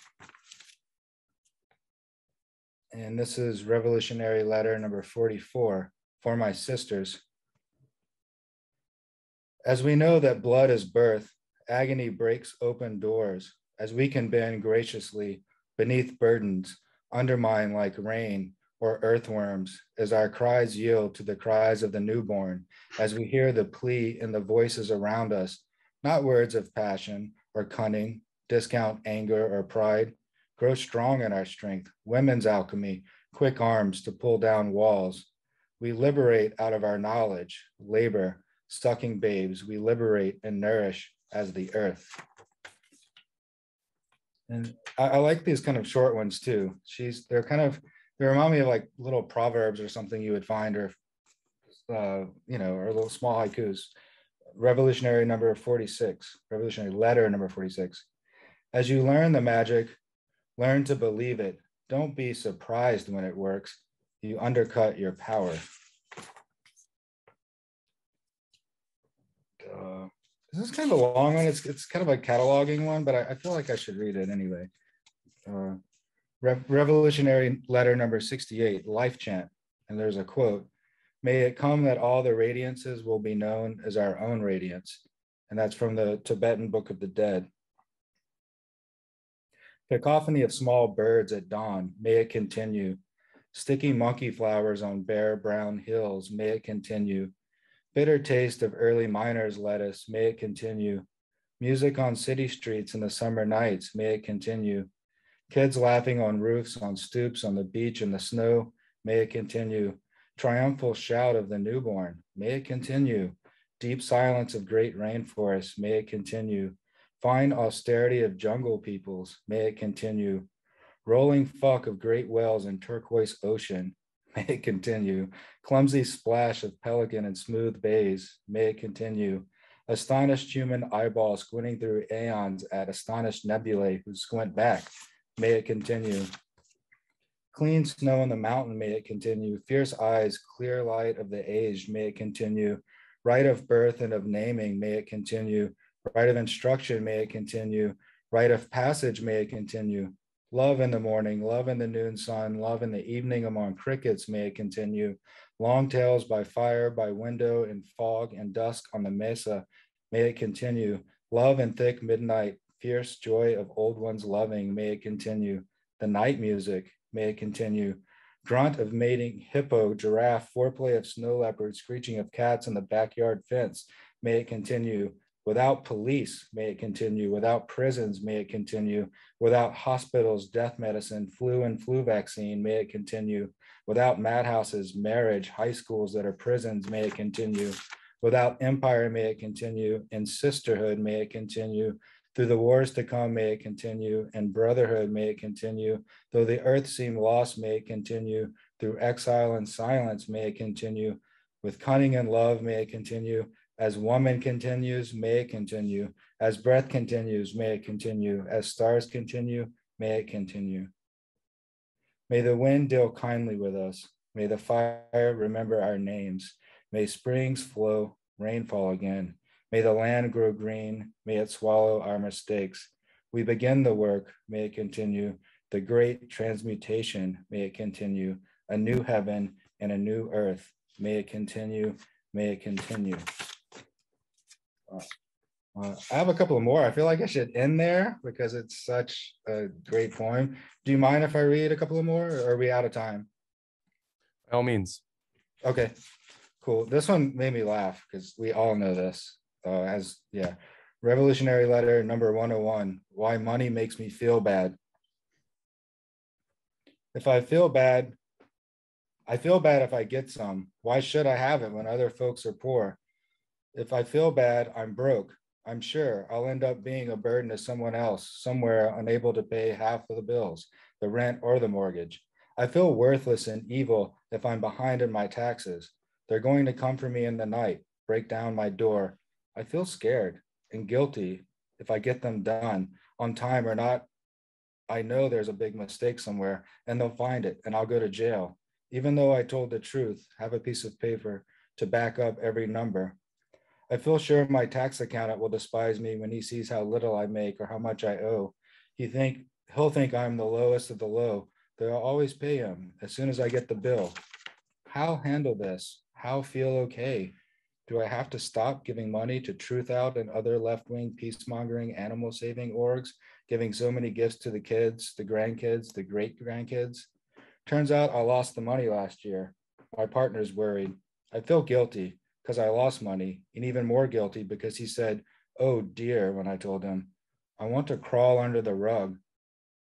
And this is Revolutionary Letter number 44 for my sisters. As we know that blood is birth, agony breaks open doors, as we can bend graciously beneath burdens, undermine like rain, or earthworms as our cries yield to the cries of the newborn, as we hear the plea in the voices around us, not words of passion or cunning, discount anger or pride. Grow strong in our strength, women's alchemy, quick arms to pull down walls. We liberate out of our knowledge, labor, sucking babes. We liberate and nourish as the earth. And I, I like these kind of short ones too. She's they're kind of they remind me of like little proverbs or something you would find or uh, you know or little small haikus revolutionary number 46, revolutionary letter number 46. As you learn the magic, learn to believe it. Don't be surprised when it works. You undercut your power. This is kind of a long one. It's, it's kind of a cataloging one, but I, I feel like I should read it anyway. Uh, Re- Revolutionary letter number 68, life chant. And there's a quote May it come that all the radiances will be known as our own radiance. And that's from the Tibetan Book of the Dead. Cacophony of small birds at dawn, may it continue. Sticky monkey flowers on bare brown hills, may it continue. Bitter taste of early miners' lettuce, may it continue. Music on city streets in the summer nights, may it continue. Kids laughing on roofs, on stoops, on the beach in the snow, may it continue triumphal shout of the newborn. May it continue. Deep silence of great rainforests. May it continue. Fine austerity of jungle peoples. May it continue. Rolling fuck of great whales in turquoise ocean. May it continue. Clumsy splash of pelican in smooth bays. May it continue. Astonished human eyeball squinting through aeons at astonished nebulae who squint back. May it continue. Clean snow on the mountain, may it continue. Fierce eyes, clear light of the aged, may it continue. Rite of birth and of naming, may it continue. Rite of instruction, may it continue. Rite of passage, may it continue. Love in the morning, love in the noon sun, love in the evening among crickets, may it continue. Long tales by fire, by window, in fog and dusk on the mesa, may it continue. Love in thick midnight, fierce joy of old ones loving, may it continue. The night music, may it continue. Grunt of mating hippo, giraffe, foreplay of snow leopard, screeching of cats in the backyard fence, may it continue. Without police, may it continue. Without prisons, may it continue. Without hospitals, death medicine, flu and flu vaccine, may it continue. Without madhouses, marriage, high schools that are prisons, may it continue. Without empire, may it continue. In sisterhood, may it continue. Through the wars to come, may it continue, and brotherhood may it continue. Though the earth seem lost, may it continue. Through exile and silence, may it continue. With cunning and love, may it continue. As woman continues, may it continue. As breath continues, may it continue. As stars continue, may it continue. May the wind deal kindly with us. May the fire remember our names. May springs flow, rainfall again. May the land grow green. May it swallow our mistakes. We begin the work. May it continue. The great transmutation. May it continue. A new heaven and a new earth. May it continue. May it continue. Uh, I have a couple more. I feel like I should end there because it's such a great poem. Do you mind if I read a couple of more or are we out of time? By all means. Okay, cool. This one made me laugh because we all know this uh, as yeah, revolutionary letter number 101, why money makes me feel bad. If I feel bad, I feel bad if I get some. Why should I have it when other folks are poor? If I feel bad, I'm broke. I'm sure I'll end up being a burden to someone else, somewhere unable to pay half of the bills, the rent or the mortgage. I feel worthless and evil if I'm behind in my taxes. They're going to come for me in the night, break down my door, I feel scared and guilty if I get them done on time or not. I know there's a big mistake somewhere and they'll find it and I'll go to jail. Even though I told the truth, have a piece of paper to back up every number. I feel sure my tax accountant will despise me when he sees how little I make or how much I owe. He think he'll think I'm the lowest of the low. They'll always pay him as soon as I get the bill. How handle this? How feel okay? Do I have to stop giving money to Truthout and other left wing peacemongering animal saving orgs, giving so many gifts to the kids, the grandkids, the great grandkids? Turns out I lost the money last year. My partner's worried. I feel guilty because I lost money, and even more guilty because he said, Oh dear, when I told him, I want to crawl under the rug.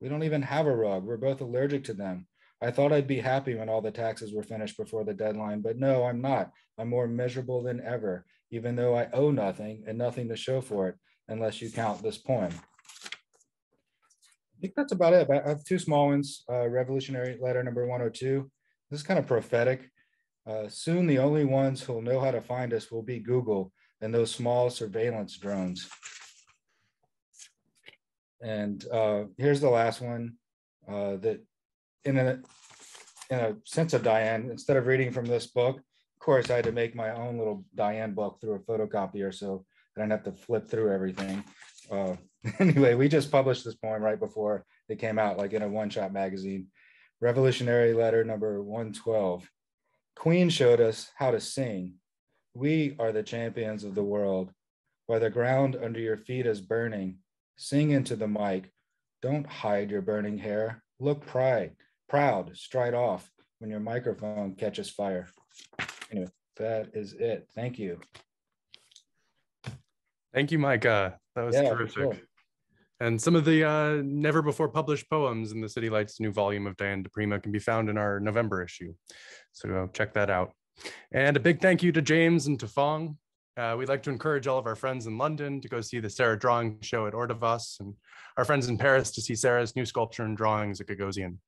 We don't even have a rug. We're both allergic to them. I thought I'd be happy when all the taxes were finished before the deadline, but no, I'm not. I'm more miserable than ever, even though I owe nothing and nothing to show for it, unless you count this poem. I think that's about it. I have two small ones. Uh, Revolutionary Letter number 102. This is kind of prophetic. Uh, soon the only ones who'll know how to find us will be Google. and those small surveillance drones. And uh, here's the last one uh, that in a, in a sense of Diane, instead of reading from this book, of course, I had to make my own little Diane book through a photocopier so I didn't have to flip through everything. Uh, anyway, we just published this poem right before it came out, like in a one-shot magazine. Revolutionary Letter number 112. Queen showed us how to sing. We are the champions of the world. While the ground under your feet is burning, sing into the mic. Don't hide your burning hair. Look pride, proud, stride off when your microphone catches fire. Anyway, that is it. Thank you. Thank you, Micah. That was Yeah, terrific. sure. And some of the uh, never before published poems in the City Lights new volume of Diane di Prima can be found in our November issue. So go check that out. And a big thank you to James and to Phong. Uh, we'd like to encourage all of our friends in London to go see the Serra Drawing Show at Ordovas and our friends in Paris to see Serra's new sculpture and drawings at Gagosian.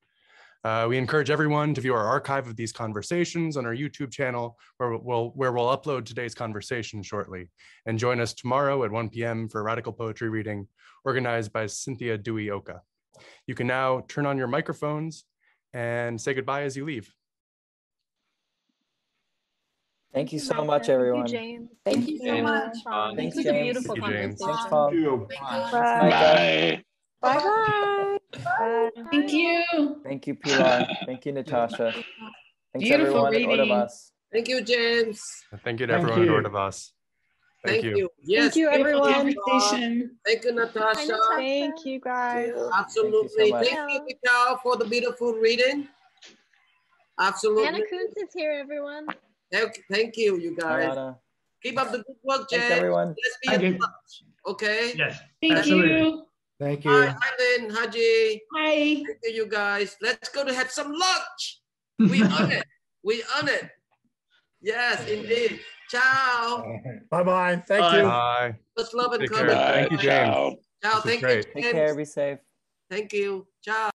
Uh, we encourage everyone to view our archive of these conversations on our YouTube channel, where we'll, where we'll upload today's conversation shortly. And join us tomorrow at 1 p.m. for a radical poetry reading organized by Cynthia Dewi Oka. You can now turn on your microphones and say goodbye as you leave. Thank you so much, Thank you, everyone. James. Thank you so James. much. Fun. Thanks, Such a James. beautiful Thank you, James. conversation. Thanks, Bye. Paul. Bye. Micah. Bye. Bye. Thank you. Thank you, Pilar. Thank you, Natasha. Thanks, Beautiful everyone reading. at Ordovas. Thank you, James. Thank you to Thank everyone you. at Ordovas. Thank, you. Yes. Thank you, everyone. Thank you, Natasha. Thank you, guys. Absolutely. much. Thank you, Micah, for the beautiful reading. Absolutely. Anna Kuntz is here, everyone. Thank, thank you, you guys. Anna. Keep up the good work, Thanks, James. everyone. Let's be in touch. Okay. Yes. Thank Absolutely. you. Thank you. Hi, Eileen, Haji. Hi. Thank you, you guys. Let's go to have some lunch. We on it. We on it. Yes, indeed. Ciao. Bye-bye. Thank Bye. you. Bye. Much love and Take care. Thank you, James. Ciao. This was Thank you, great. Take care. Be safe. Thank you. Ciao.